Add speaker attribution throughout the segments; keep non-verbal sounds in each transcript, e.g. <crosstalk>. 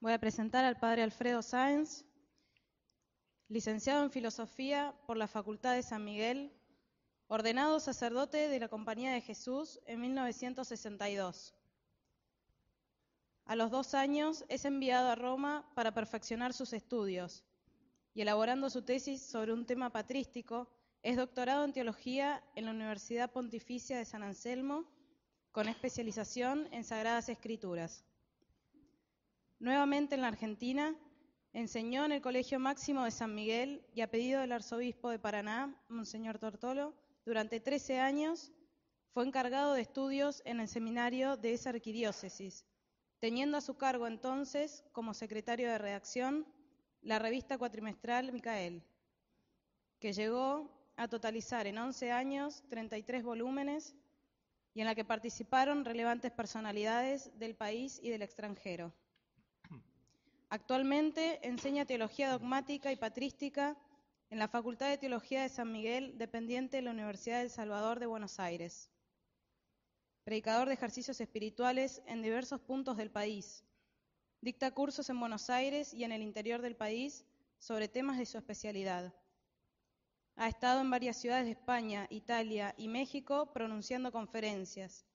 Speaker 1: Voy a presentar al padre Alfredo Sáenz, licenciado en Filosofía por la Facultad de San Miguel, ordenado sacerdote de la Compañía de Jesús en 1962. A los dos años es enviado a Roma para perfeccionar sus estudios y elaborando su tesis sobre un tema patrístico, es doctorado en teología en la Universidad Pontificia de San Anselmo con especialización en Sagradas Escrituras. Nuevamente en la Argentina, enseñó en el Colegio Máximo de San Miguel y a pedido del arzobispo de Paraná, Monseñor Tortolo, durante 13 años fue encargado de estudios en el seminario de esa arquidiócesis, teniendo a su cargo entonces, como secretario de redacción, la revista cuatrimestral Micael, que llegó a totalizar en 11 años 33 volúmenes y en la que participaron relevantes personalidades del país y del extranjero. Actualmente enseña teología dogmática y patrística en la Facultad de Teología de San Miguel, dependiente de la Universidad del Salvador de Buenos Aires. Predicador de ejercicios espirituales en diversos puntos del país. Dicta cursos en Buenos Aires y en el interior del país sobre temas de su especialidad. Ha estado en varias ciudades de España, Italia y México pronunciando conferencias.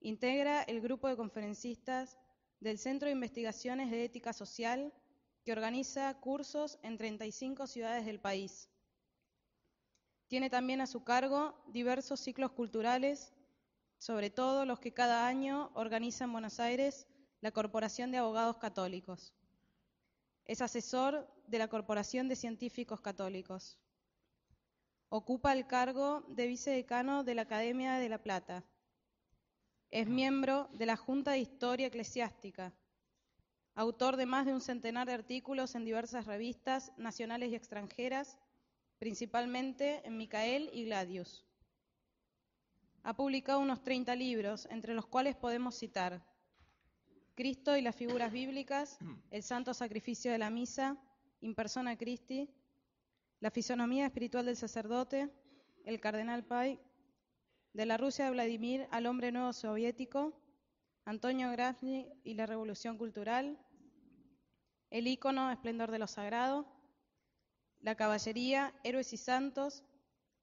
Speaker 1: Integra el grupo de conferencistas del Centro de Investigaciones de Ética Social que organiza cursos en 35 ciudades del país. Tiene también a su cargo diversos ciclos culturales, sobre todo los que cada año organiza en Buenos Aires la Corporación de Abogados Católicos. Es asesor de la Corporación de Científicos Católicos. Ocupa el cargo de vicedecano de la Academia de La Plata. Es miembro de la Junta de Historia Eclesiástica. Autor de más de un centenar de artículos en diversas revistas nacionales y extranjeras, principalmente en Micael y Gladius. Ha publicado unos 30 libros, entre los cuales podemos citar Cristo y las figuras bíblicas, El Santo Sacrificio de la Misa, In Persona Christi, la fisonomía espiritual del sacerdote, el cardenal Pai, de la Rusia de Vladimir al hombre nuevo soviético, Antonio Grafni y la revolución cultural, el ícono esplendor de lo sagrado, la caballería, héroes y santos,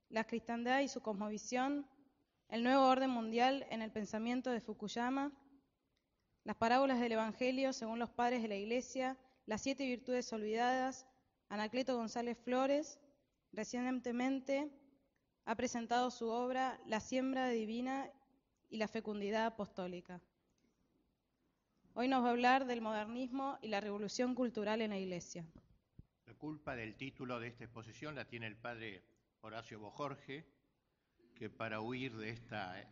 Speaker 1: la cristiandad y su cosmovisión, el nuevo orden mundial en el pensamiento de Fukuyama, las parábolas del Evangelio según los padres de la Iglesia, las siete virtudes olvidadas, Anacleto González Flores, recientemente ha presentado su obra La siembra divina y la fecundidad apostólica. Hoy nos va a hablar del modernismo y la revolución cultural en la Iglesia.
Speaker 2: La culpa del título de esta exposición la tiene el padre Horacio Bojorge, que para huir de esta eh,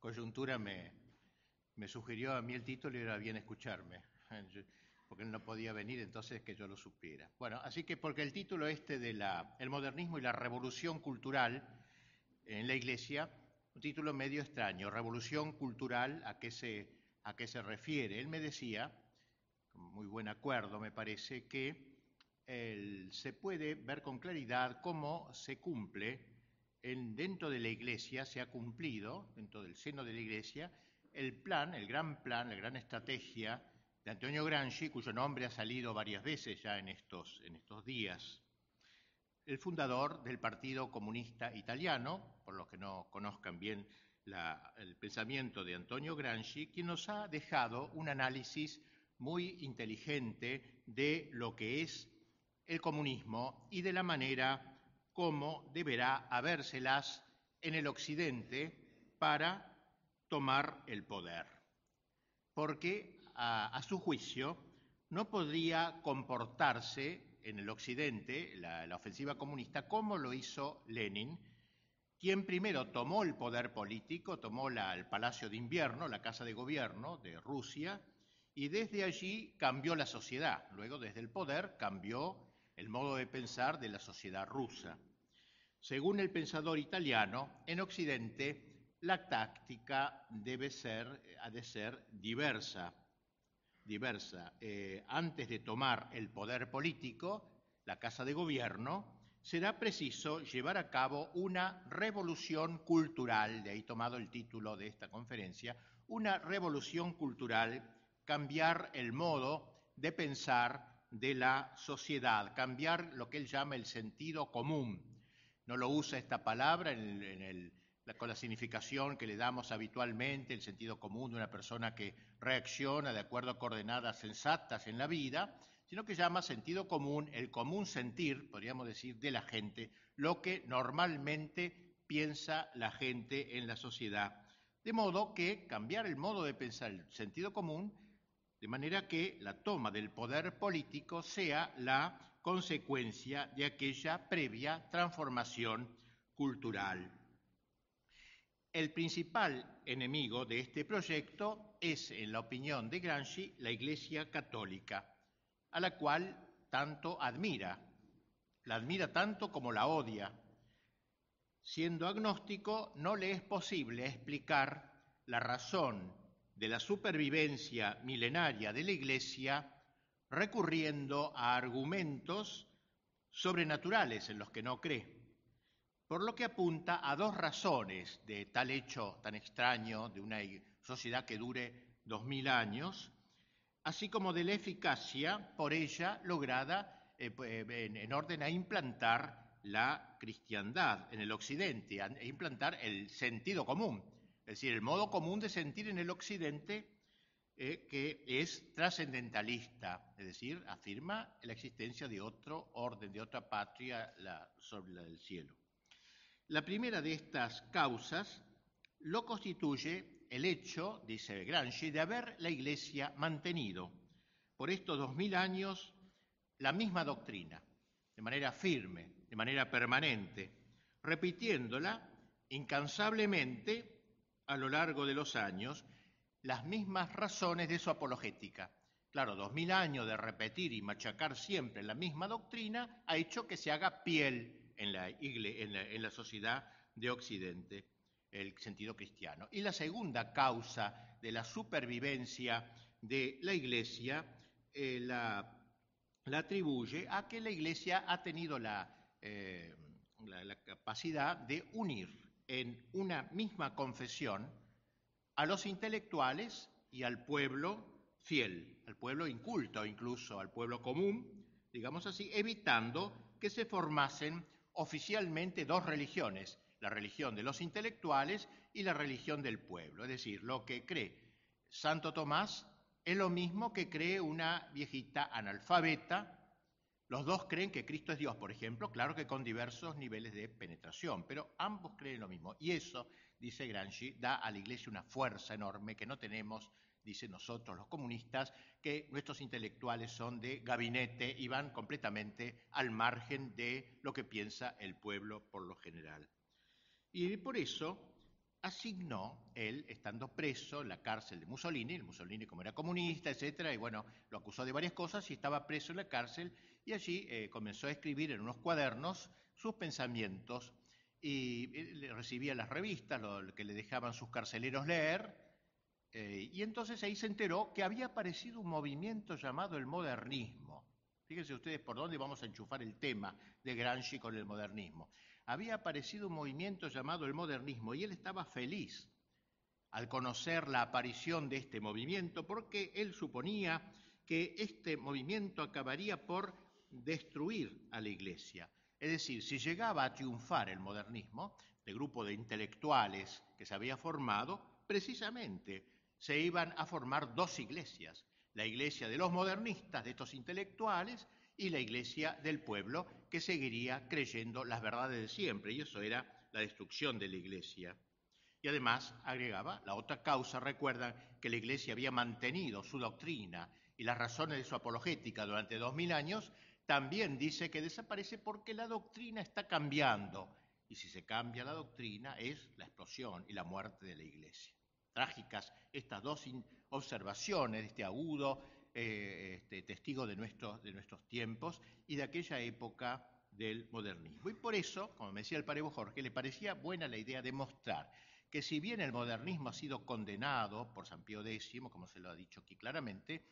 Speaker 2: coyuntura me, me sugirió a mí el título y era bien escucharme porque él no podía venir, entonces que yo lo supiera. Bueno, así que porque el título este de la, el modernismo y la revolución cultural en la Iglesia, un título medio extraño, revolución cultural, ¿a qué se, a qué se refiere? Él me decía, con muy buen acuerdo me parece, que se puede ver con claridad cómo se cumple en, dentro de la Iglesia, se ha cumplido, dentro del seno de la Iglesia, el plan, el gran plan, la gran estrategia de Antonio Gramsci, cuyo nombre ha salido varias veces ya en estos, días. El fundador del Partido Comunista Italiano, por los que no conozcan bien el pensamiento de Antonio Gramsci, quien nos ha dejado un análisis muy inteligente de lo que es el comunismo y de la manera como deberá habérselas en el Occidente para tomar el poder. Porque a, su juicio, no podría comportarse en el Occidente, la, ofensiva comunista, como lo hizo Lenin, quien primero tomó el poder político, tomó la, el Palacio de Invierno, la Casa de Gobierno de Rusia, y desde allí cambió la sociedad. Luego, desde el poder, cambió el modo de pensar de la sociedad rusa. Según el pensador italiano, en Occidente la táctica debe ser, ha de ser diversa diversa. Eh, antes de tomar el poder político, la Casa de Gobierno, será preciso llevar a cabo una revolución cultural, de ahí tomado el título de esta conferencia, una revolución cultural, cambiar el modo de pensar de la sociedad, cambiar lo que él llama el sentido común. No lo usa esta palabra con la significación que le damos habitualmente, el sentido común de una persona que reacciona de acuerdo a coordenadas sensatas en la vida, sino que llama sentido común el común sentir, podríamos decir, de la gente, lo que normalmente piensa la gente en la sociedad. De modo que cambiar el modo de pensar el sentido común, de manera que la toma del poder político sea la consecuencia de aquella previa transformación cultural. El principal enemigo de este proyecto es, en la opinión de Gramsci, la Iglesia Católica a la cual tanto admira. La admira tanto como la odia. Siendo agnóstico, no le es posible explicar la razón de la supervivencia milenaria de la Iglesia recurriendo a argumentos sobrenaturales en los que no cree, por lo que apunta a dos razones de tal hecho tan extraño de una sociedad que dure dos mil años, así como de la eficacia por ella lograda eh, eh, en, orden a implantar la cristiandad en el occidente, a implantar el sentido común, es decir, el modo común de sentir en el occidente eh, que es trascendentalista, es decir, afirma la existencia de otro orden, de otra patria sobre la del cielo. La primera de estas causas lo constituye el hecho, dice Gramsci, de haber la Iglesia mantenido por estos dos mil años la misma doctrina, de manera firme, de manera permanente, repitiéndola incansablemente a lo largo de los años las mismas razones de su apologética. Claro, dos mil años de repetir y machacar siempre la misma doctrina ha hecho que se haga piel en la, en la sociedad de Occidente el sentido cristiano. Y la segunda causa de la supervivencia de la Iglesia eh, la, atribuye a que la Iglesia ha tenido eh, la, la capacidad de unir en una misma confesión a los intelectuales y al pueblo fiel, al pueblo inculto, incluso al pueblo común, digamos así, evitando que se formasen oficialmente dos religiones, la religión de los intelectuales y la religión del pueblo. Es decir, lo que cree Santo Tomás es lo mismo que cree una viejita analfabeta. Los dos creen que Cristo es Dios, por ejemplo, claro que con diversos niveles de penetración, pero ambos creen lo mismo. Y eso, dice Gramsci, da a la Iglesia una fuerza enorme que no tenemos, dice nosotros los comunistas, que nuestros intelectuales son de gabinete y van completamente al margen de lo que piensa el pueblo por lo general. Y por eso asignó él, estando preso en la cárcel de Mussolini, el Mussolini como era comunista, etcétera, y bueno, lo acusó de varias cosas y estaba preso en la cárcel y allí eh, comenzó a escribir en unos cuadernos sus pensamientos y eh, recibía las revistas, lo que le dejaban sus carceleros leer, eh, y entonces ahí se enteró que había aparecido un movimiento llamado el modernismo. Fíjense ustedes por dónde vamos a enchufar el tema de Gramsci con el modernismo había aparecido un movimiento llamado el modernismo y él estaba feliz al conocer la aparición de este movimiento porque él suponía que este movimiento acabaría por destruir a la Iglesia. Es decir, si llegaba a triunfar el modernismo, el grupo de intelectuales que se había formado, precisamente se iban a formar dos iglesias, la iglesia de los modernistas, de estos intelectuales, y la iglesia del pueblo que seguiría creyendo las verdades de siempre, y eso era la destrucción de la iglesia. Y además agregaba la otra causa, recuerdan que la iglesia había mantenido su doctrina y las razones de su apologética durante dos mil años, también dice que desaparece porque la doctrina está cambiando. Y si se cambia la doctrina es la explosión y la muerte de la iglesia. Trágicas estas dos observaciones este agudo eh, este, testigo de nuestros, de nuestros tiempos y de aquella época del modernismo. Y por eso, como me decía el padre Jorge, le parecía buena la idea de mostrar que si bien el modernismo ha sido condenado por San Pío X, como se lo ha dicho aquí claramente,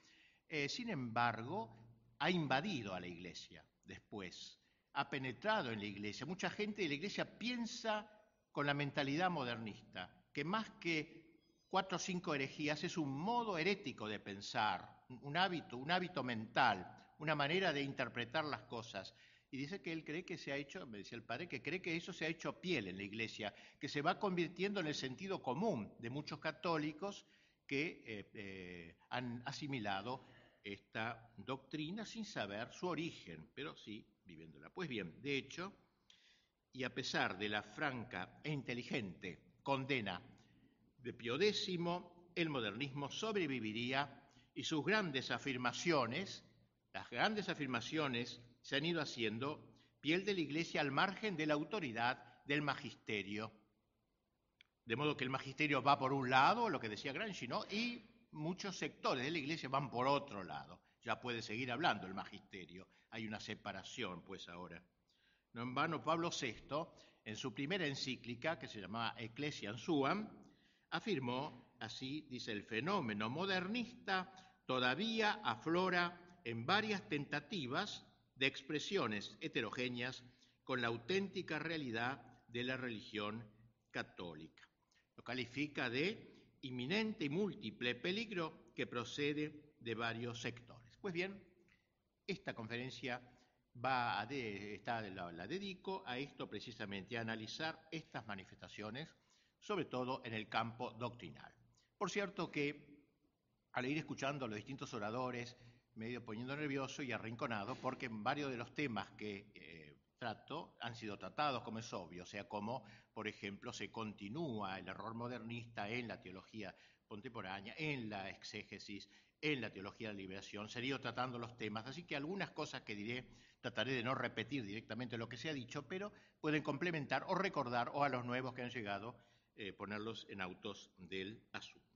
Speaker 2: eh, sin embargo, ha invadido a la Iglesia después, ha penetrado en la Iglesia. Mucha gente de la Iglesia piensa con la mentalidad modernista, que más que cuatro o cinco herejías es un modo herético de pensar, un hábito, un hábito mental, una manera de interpretar las cosas. Y dice que él cree que se ha hecho, me decía el padre, que cree que eso se ha hecho piel en la iglesia, que se va convirtiendo en el sentido común de muchos católicos que eh, eh, han asimilado esta doctrina sin saber su origen, pero sí viviéndola. Pues bien, de hecho, y a pesar de la franca e inteligente condena de Pío X, el modernismo sobreviviría y sus grandes afirmaciones, las grandes afirmaciones se han ido haciendo piel de la Iglesia al margen de la autoridad del magisterio. De modo que el magisterio va por un lado, lo que decía Gramsci, ¿no? Y muchos sectores de la Iglesia van por otro lado. Ya puede seguir hablando el magisterio. Hay una separación, pues ahora. No en vano Pablo VI, en su primera encíclica, que se llamaba Ecclesiam Suam, afirmó, así dice, el fenómeno modernista todavía aflora en varias tentativas de expresiones heterogéneas con la auténtica realidad de la religión católica. Lo califica de inminente y múltiple peligro que procede de varios sectores. Pues bien, esta conferencia va a la, la dedico a esto precisamente, a analizar estas manifestaciones, sobre todo en el campo doctrinal. Por cierto que al ir escuchando a los distintos oradores, medio poniendo nervioso y arrinconado, porque varios de los temas que eh, trato han sido tratados, como es obvio, o sea, como, por ejemplo, se continúa el error modernista en la teología contemporánea, en la exégesis, en la teología de la liberación, se han ido tratando los temas, así que algunas cosas que diré trataré de no repetir directamente lo que se ha dicho, pero pueden complementar o recordar o a los nuevos que han llegado eh, ponerlos en autos del asunto.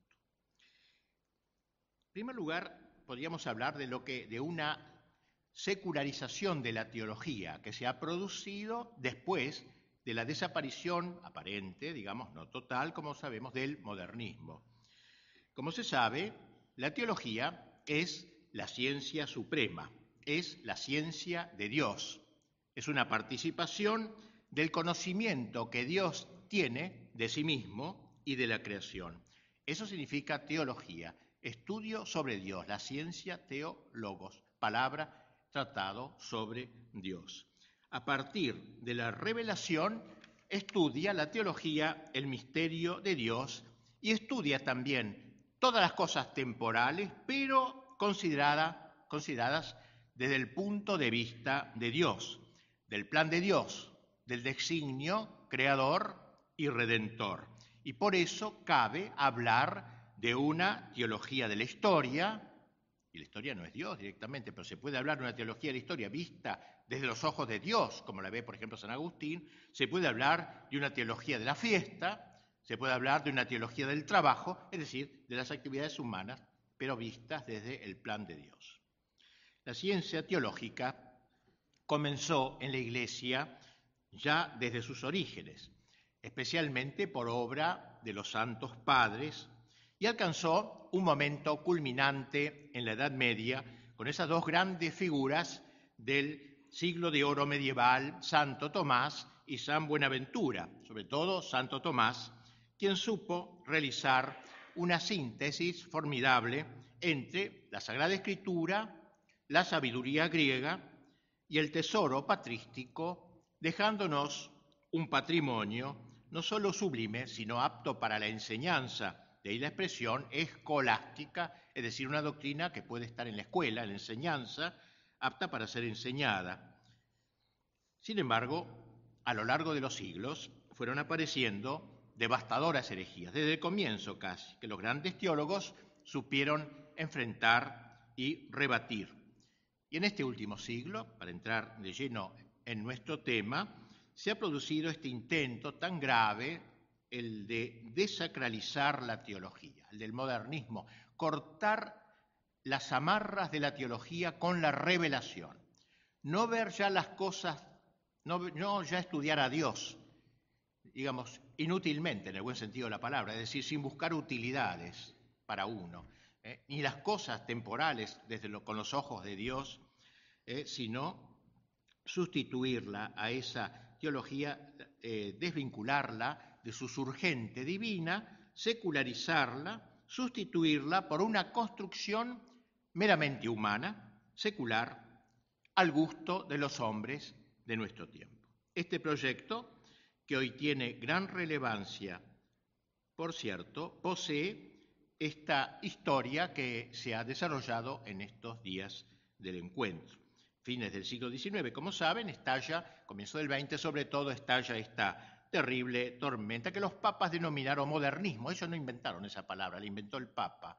Speaker 2: En primer lugar, podríamos hablar de lo que de una secularización de la teología que se ha producido después de la desaparición aparente, digamos, no total, como sabemos, del modernismo. Como se sabe, la teología es la ciencia suprema, es la ciencia de Dios, es una participación del conocimiento que Dios tiene de sí mismo y de la creación. Eso significa teología, Estudio sobre Dios, la ciencia teólogos, palabra, tratado sobre Dios. A partir de la revelación, estudia la teología, el misterio de Dios y estudia también todas las cosas temporales, pero consideradas desde el punto de vista de Dios, del plan de Dios, del designio creador y redentor. Y por eso cabe hablar de una teología de la historia, y la historia no es Dios directamente, pero se puede hablar de una teología de la historia vista desde los ojos de Dios, como la ve, por ejemplo, San Agustín, se puede hablar de una teología de la fiesta, se puede hablar de una teología del trabajo, es decir, de las actividades humanas, pero vistas desde el plan de Dios. La ciencia teológica comenzó en la Iglesia ya desde sus orígenes, especialmente por obra de los santos padres y alcanzó un momento culminante en la Edad Media con esas dos grandes figuras del siglo de oro medieval, Santo Tomás y San Buenaventura, sobre todo Santo Tomás, quien supo realizar una síntesis formidable entre la Sagrada Escritura, la sabiduría griega y el tesoro patrístico, dejándonos un patrimonio no solo sublime, sino apto para la enseñanza de ahí la expresión escolástica, es decir, una doctrina que puede estar en la escuela, en la enseñanza, apta para ser enseñada. Sin embargo, a lo largo de los siglos fueron apareciendo devastadoras herejías, desde el comienzo casi, que los grandes teólogos supieron enfrentar y rebatir. Y en este último siglo, para entrar de lleno en nuestro tema, se ha producido este intento tan grave el de desacralizar la teología, el del modernismo, cortar las amarras de la teología con la revelación, no ver ya las cosas, no, ya estudiar a Dios, digamos, inútilmente en el buen sentido de la palabra, es decir, sin buscar utilidades para uno, ¿eh? ni las cosas temporales desde con los ojos de Dios, ¿eh? sino sustituirla a esa teología, eh, desvincularla de su surgente divina, secularizarla, sustituirla por una construcción meramente humana, secular, al gusto de los hombres de nuestro tiempo. Este proyecto, que hoy tiene gran relevancia, por cierto, posee esta historia que se ha desarrollado en estos días del encuentro. Fines del siglo XIX, como saben, estalla, comienzo del XX sobre todo, estalla esta terrible tormenta que los papas denominaron modernismo. Ellos no inventaron esa palabra, la inventó el papa.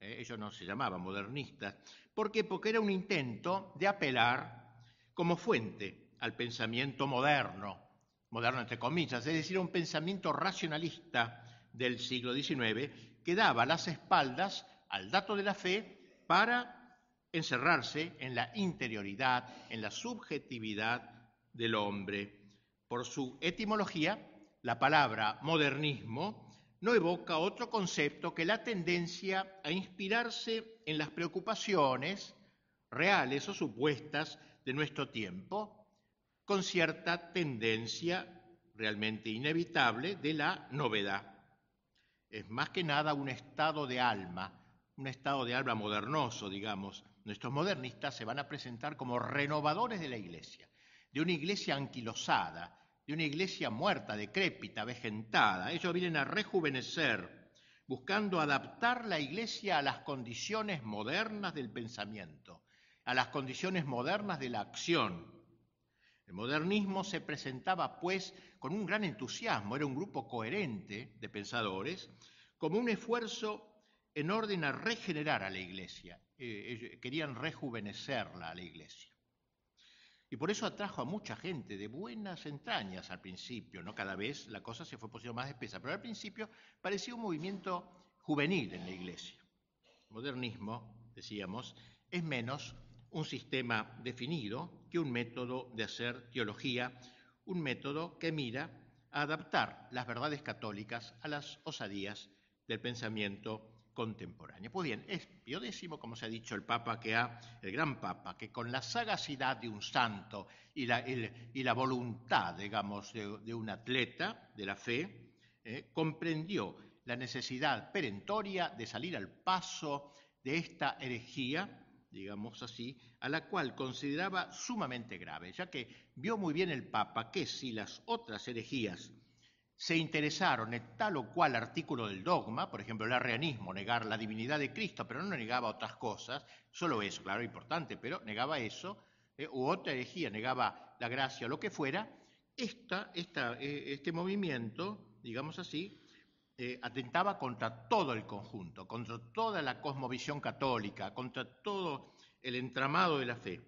Speaker 2: ¿eh? ellos no se llamaban modernistas. ¿Por qué? Porque era un intento de apelar como fuente al pensamiento moderno, moderno entre comillas, es decir, un pensamiento racionalista del siglo XIX que daba las espaldas al dato de la fe para encerrarse en la interioridad, en la subjetividad del hombre. Por su etimología, la palabra modernismo no evoca otro concepto que la tendencia a inspirarse en las preocupaciones reales o supuestas de nuestro tiempo, con cierta tendencia realmente inevitable de la novedad. Es más que nada un estado de alma, un estado de alma modernoso, digamos. Nuestros modernistas se van a presentar como renovadores de la Iglesia, de una Iglesia anquilosada, de una Iglesia muerta, decrépita, vegetada. Ellos vienen a rejuvenecer, buscando adaptar la Iglesia a las condiciones modernas del pensamiento, a las condiciones modernas de la acción. El modernismo se presentaba, pues, con un gran entusiasmo, era un grupo coherente de pensadores, como un esfuerzo en orden a regenerar a la Iglesia. Eh, querían rejuvenecerla a la Iglesia. Y por eso atrajo a mucha gente de buenas entrañas al principio, ¿no? Cada vez la cosa se fue poniendo más espesa, pero al principio parecía un movimiento juvenil en la Iglesia. modernismo, decíamos, es menos un sistema definido que un método de hacer teología, un método que mira a adaptar las verdades católicas a las osadías del pensamiento contemporáneo. Pues bien, es Pío X, como se ha dicho el Papa, que ha, el gran Papa, que con la sagacidad de un santo y la, y la voluntad, digamos, de, un atleta de la fe, eh, comprendió la necesidad perentoria de salir al paso de esta herejía digamos así, a la cual consideraba sumamente grave, ya que vio muy bien el Papa que si las otras herejías se interesaron en tal o cual artículo del dogma, por ejemplo, el arrianismo, negar la divinidad de Cristo, pero no negaba otras cosas, solo eso, claro, importante, pero negaba eso, eh, u otra herejía, negaba la gracia o lo que fuera, esta, eh, este movimiento, digamos así, eh, atentaba contra todo el conjunto, contra toda la cosmovisión católica, contra todo el entramado de la fe.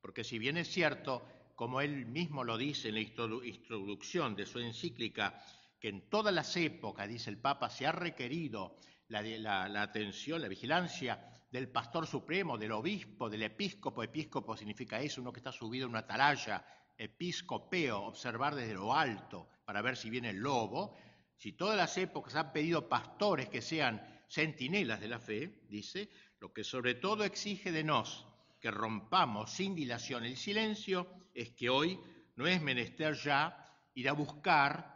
Speaker 2: Porque si bien es cierto, como él mismo lo dice en la introducción de su encíclica, que en todas las épocas, dice el Papa, se ha requerido la, atención, la vigilancia del pastor supremo, del obispo, del episcopo. Episcopo significa eso, uno que está subido en una atalaya, episcopeo, observar desde lo alto para ver si viene el lobo. Si todas las épocas han pedido pastores que sean centinelas de la fe, dice, lo que sobre todo exige de nos que rompamos sin dilación el silencio es que hoy no es menester ya ir a buscar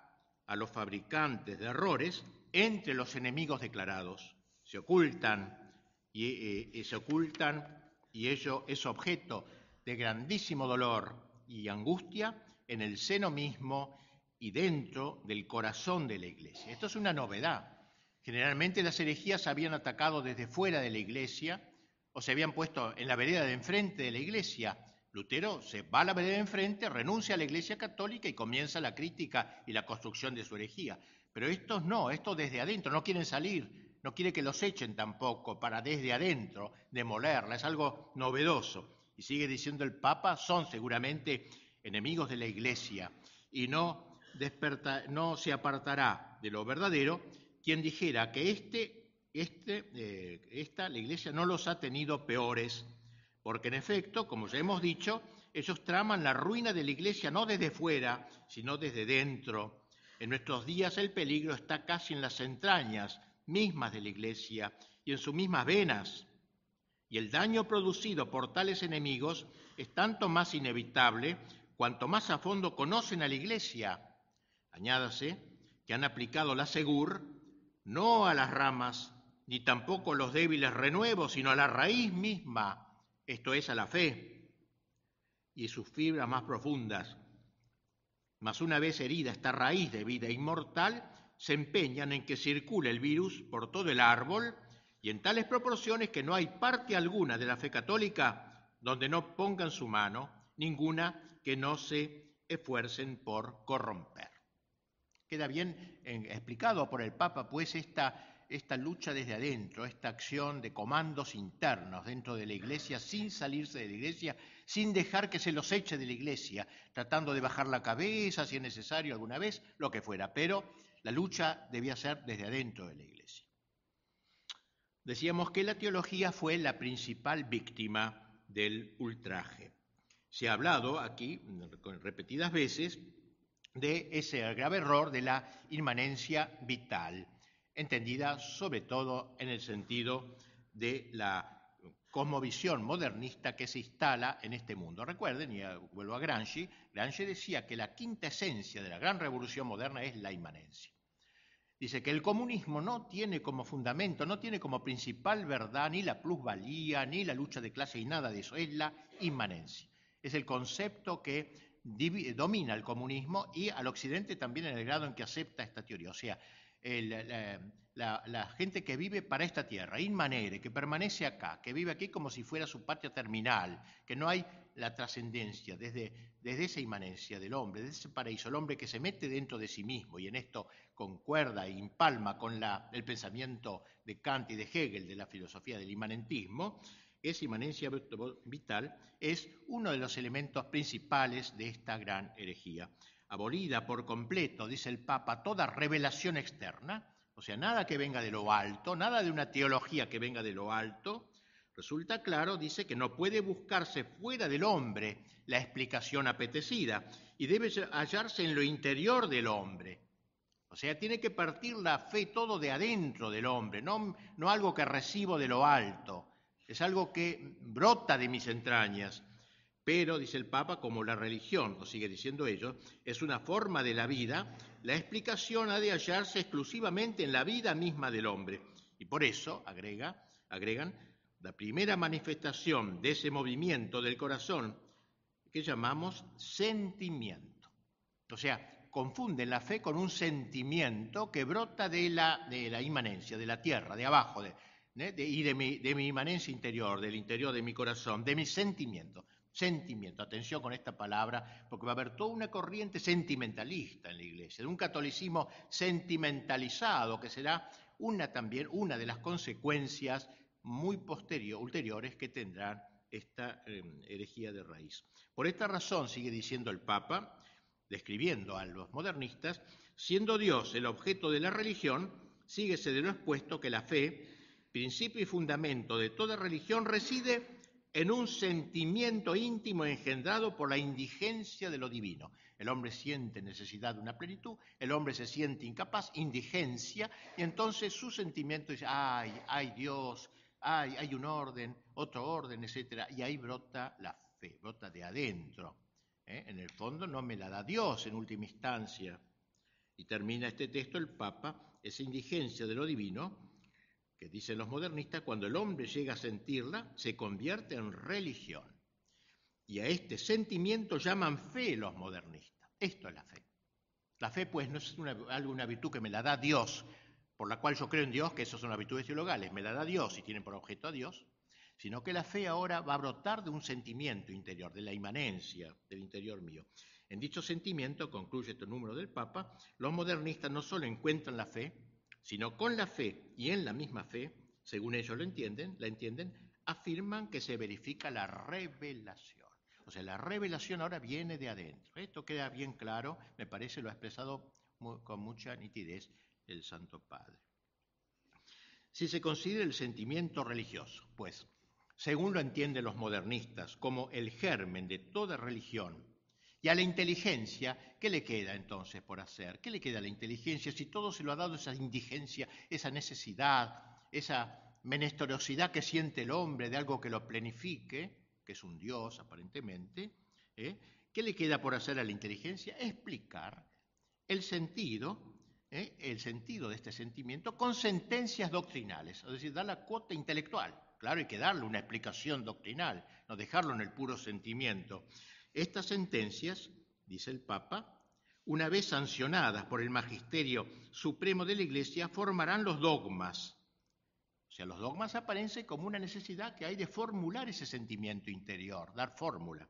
Speaker 2: a los fabricantes de errores entre los enemigos declarados. Se ocultan y, eh, se ocultan y ello es objeto de grandísimo dolor y angustia en el seno mismo y dentro del corazón de la Iglesia. Esto es una novedad. Generalmente las herejías habían atacado desde fuera de la Iglesia o se habían puesto en la vereda de enfrente de la Iglesia. Lutero se va a la vereda enfrente, renuncia a la Iglesia católica y comienza la crítica y la construcción de su herejía. Pero estos no, estos desde adentro, no quieren salir, no quiere que los echen tampoco para desde adentro demolerla, es algo novedoso. Y sigue diciendo el Papa, son seguramente enemigos de la Iglesia y no no se apartará de lo verdadero quien dijera que este, este, eh, esta, la Iglesia no los ha tenido peores, porque en efecto, como ya hemos dicho, ellos traman la ruina de la Iglesia no desde fuera, sino desde dentro. En nuestros días el peligro está casi en las entrañas mismas de la Iglesia y en sus mismas venas. Y el daño producido por tales enemigos es tanto más inevitable cuanto más a fondo conocen a la Iglesia Añádase que han aplicado la SEGUR no a las ramas, ni tampoco los débiles renuevos, sino a la raíz misma, esto es, a la fe y sus fibras más profundas. Mas una vez herida esta raíz de vida inmortal, se empeñan en que circule el virus por todo el árbol y en tales proporciones que no hay parte alguna de la fe católica donde no pongan su mano, ninguna que no se esfuercen por corromper. Queda bien explicado por el Papa, pues, esta, esta lucha desde adentro, esta acción de comandos internos dentro de la Iglesia, sin salirse de la Iglesia, sin dejar que se los eche de la Iglesia, tratando de bajar la cabeza, si es necesario alguna vez, lo que fuera, pero la lucha debía ser desde adentro de la Iglesia. Decíamos que la teología fue la principal víctima del ultraje. Se ha hablado aquí repetidas veces de ese grave error de la inmanencia vital, entendida sobre todo en el sentido de la cosmovisión modernista que se instala en este mundo. Recuerden, y vuelvo a Gramsci, Gramsci decía que la quinta esencia de la gran revolución moderna es la inmanencia. Dice que el comunismo no tiene como fundamento, no tiene como principal verdad ni la plusvalía, ni la lucha de clase y nada de eso, es la inmanencia. Es el concepto que domina el comunismo y al occidente también en el grado en que acepta esta teoría. O sea, la, gente que vive para esta tierra, inmanere, que permanece acá, que vive aquí como si fuera su patria terminal, que no hay la trascendencia desde, desde esa inmanencia del hombre, desde ese paraíso, el hombre que se mete dentro de sí mismo y en esto concuerda e impalma con el pensamiento de Kant y de Hegel de la filosofía del inmanentismo, esa inmanencia vital es uno de los elementos principales de esta gran herejía. Abolida por completo, dice el Papa, toda revelación externa, o sea, nada que venga de lo alto, nada de una teología que venga de lo alto, resulta claro, dice que no puede buscarse fuera del hombre la explicación apetecida y debe hallarse en lo interior del hombre. O sea, tiene que partir la fe todo de adentro del hombre, no, no algo que recibo de lo alto es algo que brota de mis entrañas. Pero, dice el Papa, como la religión, o sigue diciendo ellos, es una forma de la vida, la explicación ha de hallarse exclusivamente en la vida misma del hombre. Y por eso, agrega, agregan, la primera manifestación de ese movimiento del corazón que llamamos sentimiento. O sea, confunden la fe con un sentimiento que brota de la, de inmanencia, de la tierra, de abajo, ¿eh? y de mi, de inmanencia interior, del interior de mi corazón, de mi sentimiento. Sentimiento, atención con esta palabra, porque va a haber toda una corriente sentimentalista en la iglesia, de un catolicismo sentimentalizado, que será una también una de las consecuencias muy posteriores, ulteriores que tendrá esta em, herejía de raíz. Por esta razón, sigue diciendo el Papa, describiendo a los modernistas, siendo Dios el objeto de la religión, síguese de lo expuesto que la fe principio y fundamento de toda religión reside en un sentimiento íntimo engendrado por la indigencia de lo divino. El hombre siente necesidad de una plenitud, el hombre se siente incapaz, indigencia, y entonces su sentimiento dice, ay, ay Dios, ay, hay un orden, otro orden, etc. Y ahí brota la fe, brota de adentro. ¿eh? En el fondo no me la da Dios en última instancia. Y termina este texto el Papa, esa indigencia de lo divino, que dicen los modernistas, cuando el hombre llega a sentirla, se convierte en religión. Y a este sentimiento llaman fe los modernistas. Esto es la fe. La fe, pues, no es una, virtud que me la da Dios, por la cual yo creo en Dios, que eso son las virtudes teologales, me la da Dios y tienen por objeto a Dios, sino que la fe ahora va a brotar de un sentimiento interior, de la inmanencia del interior mío. En dicho sentimiento, concluye este número del Papa, los modernistas no solo encuentran la fe, sino con la fe y en la misma fe, según ellos lo entienden, la entienden, afirman que se verifica la revelación. O sea, la revelación ahora viene de adentro. Esto queda bien claro, me parece, lo ha expresado con mucha nitidez el Santo Padre. Si se considera el sentimiento religioso, pues, según lo entienden los modernistas, como el germen de toda religión, y a la inteligencia, ¿qué le queda entonces por hacer? ¿Qué le queda a la inteligencia si todo se lo ha dado esa indigencia, esa necesidad, esa menesterosidad que siente el hombre de algo que lo plenifique, que es un Dios aparentemente? ¿eh? ¿Qué le queda por hacer a la inteligencia? Explicar el sentido ¿eh? el sentido de este sentimiento con sentencias doctrinales, es decir, da la cuota intelectual. Claro, hay que darle una explicación doctrinal, no dejarlo en el puro sentimiento. Estas sentencias, dice el Papa, una vez sancionadas por el Magisterio Supremo de la Iglesia, formarán los dogmas. O sea, los dogmas aparecen como una necesidad que hay de formular ese sentimiento interior, dar fórmula,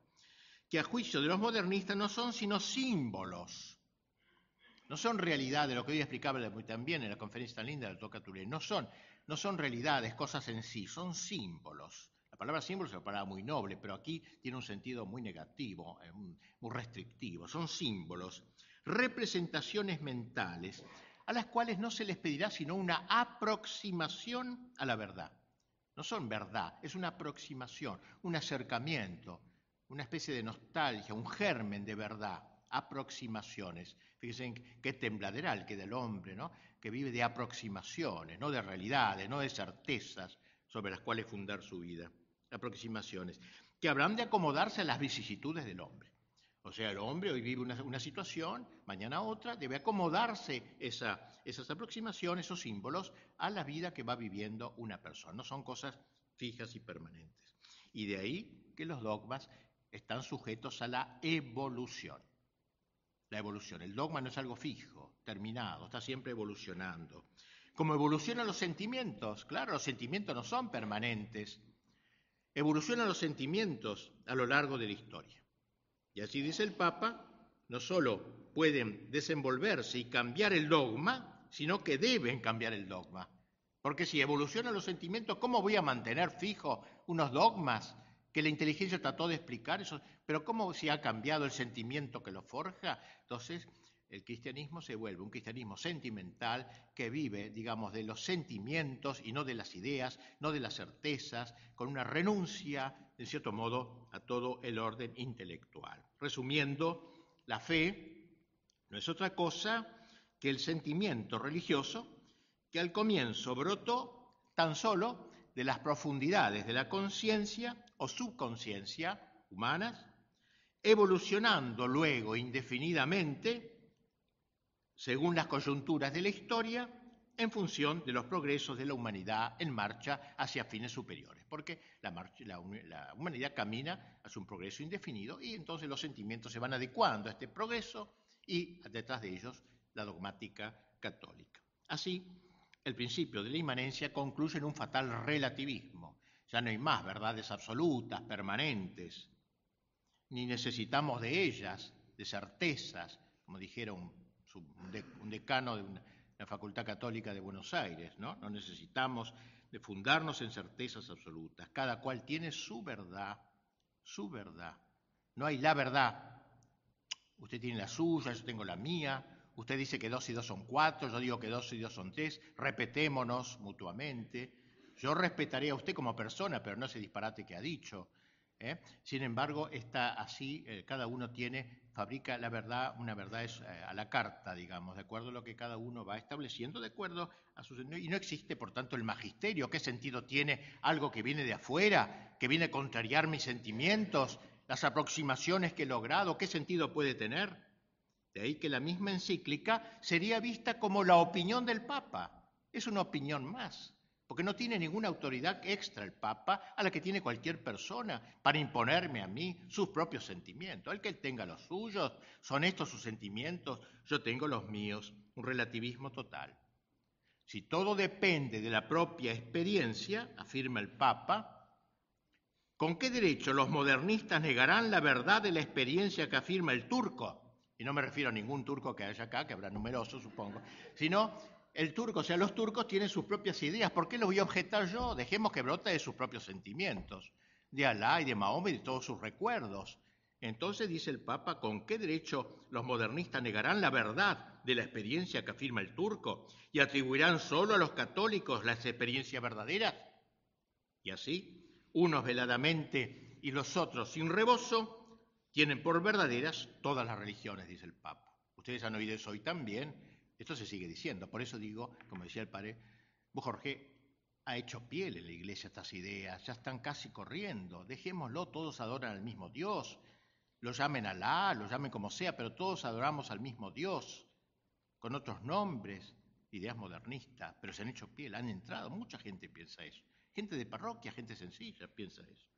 Speaker 2: que a juicio de los modernistas no son sino símbolos no son realidades, lo que hoy explicaba también en la conferencia tan linda del Toca no son, no son realidades, cosas en sí, son símbolos. La palabra símbolo es una palabra muy noble, pero aquí tiene un sentido muy negativo, eh, muy restrictivo. Son símbolos, representaciones mentales, a las cuales no se les pedirá sino una aproximación a la verdad. No son verdad, es una aproximación, un acercamiento, una especie de nostalgia, un germen de verdad aproximaciones. Fíjense qué tembladeral que del hombre, ¿no? que vive de aproximaciones, no de realidades, no de certezas sobre las cuales fundar su vida. Aproximaciones, que habrán de acomodarse a las vicisitudes del hombre. O sea, el hombre hoy vive una, situación, mañana otra, debe acomodarse esas aproximaciones, esos símbolos, a la vida que va viviendo una persona. No son cosas fijas y permanentes. Y de ahí que los dogmas están sujetos a la evolución la evolución. El dogma no es algo fijo, terminado, está siempre evolucionando. Como evolucionan los sentimientos, claro, los sentimientos no son permanentes. Evolucionan los sentimientos a lo largo de la historia. Y así dice el Papa, no solo pueden desenvolverse y cambiar el dogma, sino que deben cambiar el dogma. Porque si evolucionan los sentimientos, ¿cómo voy a mantener fijo unos dogmas que la inteligencia trató de explicar eso, pero ¿cómo se ha cambiado el sentimiento que lo forja? Entonces, el cristianismo se vuelve un cristianismo sentimental que vive, digamos, de los sentimientos y no de las ideas, no de las certezas, con una renuncia, en cierto modo, a todo el orden intelectual. Resumiendo, la fe no es otra cosa que el sentimiento religioso que al comienzo brotó tan solo de las profundidades de la conciencia o subconsciencia humanas, evolucionando luego indefinidamente, según las coyunturas de la historia, en función de los progresos de la humanidad en marcha hacia fines superiores, porque la, la, humanidad camina hacia un progreso indefinido y entonces los sentimientos se van adecuando a este progreso y detrás de ellos la dogmática católica. Así, el principio de la inmanencia concluye en un fatal relativismo, ya no hay más verdades absolutas, permanentes, ni necesitamos de ellas, de certezas, como dijeron un decano de una, Facultad Católica de Buenos Aires, ¿no? No necesitamos de fundarnos en certezas absolutas. Cada cual tiene su verdad, su verdad. No hay la verdad. Usted tiene la suya, yo tengo la mía. Usted dice que dos y dos son cuatro, yo digo que dos y dos son tres. Repetémonos mutuamente. Yo respetaré a usted como persona, pero no ese disparate que ha dicho. ¿eh? Sin embargo, está así, eh, cada uno tiene, fabrica la verdad, una verdad es eh, a la carta, digamos, de acuerdo a lo que cada uno va estableciendo, de acuerdo a su... Y no existe, por tanto, el magisterio. ¿Qué sentido tiene algo que viene de afuera, que viene a contrariar mis sentimientos, las aproximaciones que he logrado? ¿Qué sentido puede tener? De ahí que la misma encíclica sería vista como la opinión del Papa. Es una opinión más porque no tiene ninguna autoridad extra el Papa a la que tiene cualquier persona para imponerme a mí sus propios sentimientos. El que él tenga los suyos, son estos sus sentimientos, yo tengo los míos, un relativismo total. Si todo depende de la propia experiencia, afirma el Papa, ¿con qué derecho los modernistas negarán la verdad de la experiencia que afirma el turco? Y no me refiero a ningún turco que haya acá, que habrá numerosos, supongo, sino el turco, o sea, los turcos tienen sus propias ideas. ¿Por qué los voy a objetar yo? Dejemos que brote de sus propios sentimientos, de Alá y de Mahoma y de todos sus recuerdos. Entonces dice el Papa, ¿con qué derecho los modernistas negarán la verdad de la experiencia que afirma el turco y atribuirán solo a los católicos las experiencias verdaderas? Y así, unos veladamente y los otros sin rebozo, tienen por verdaderas todas las religiones, dice el Papa. Ustedes han oído eso hoy también esto se sigue diciendo. Por eso digo, como decía el padre, Jorge ha hecho piel en la iglesia estas ideas, ya están casi corriendo. Dejémoslo, todos adoran al mismo Dios. Lo llamen Alá, lo llamen como sea, pero todos adoramos al mismo Dios. con otros nombres, ideas modernistas, pero se han hecho piel, han entrado, mucha gente piensa eso. Gente de parroquia, gente sencilla piensa eso.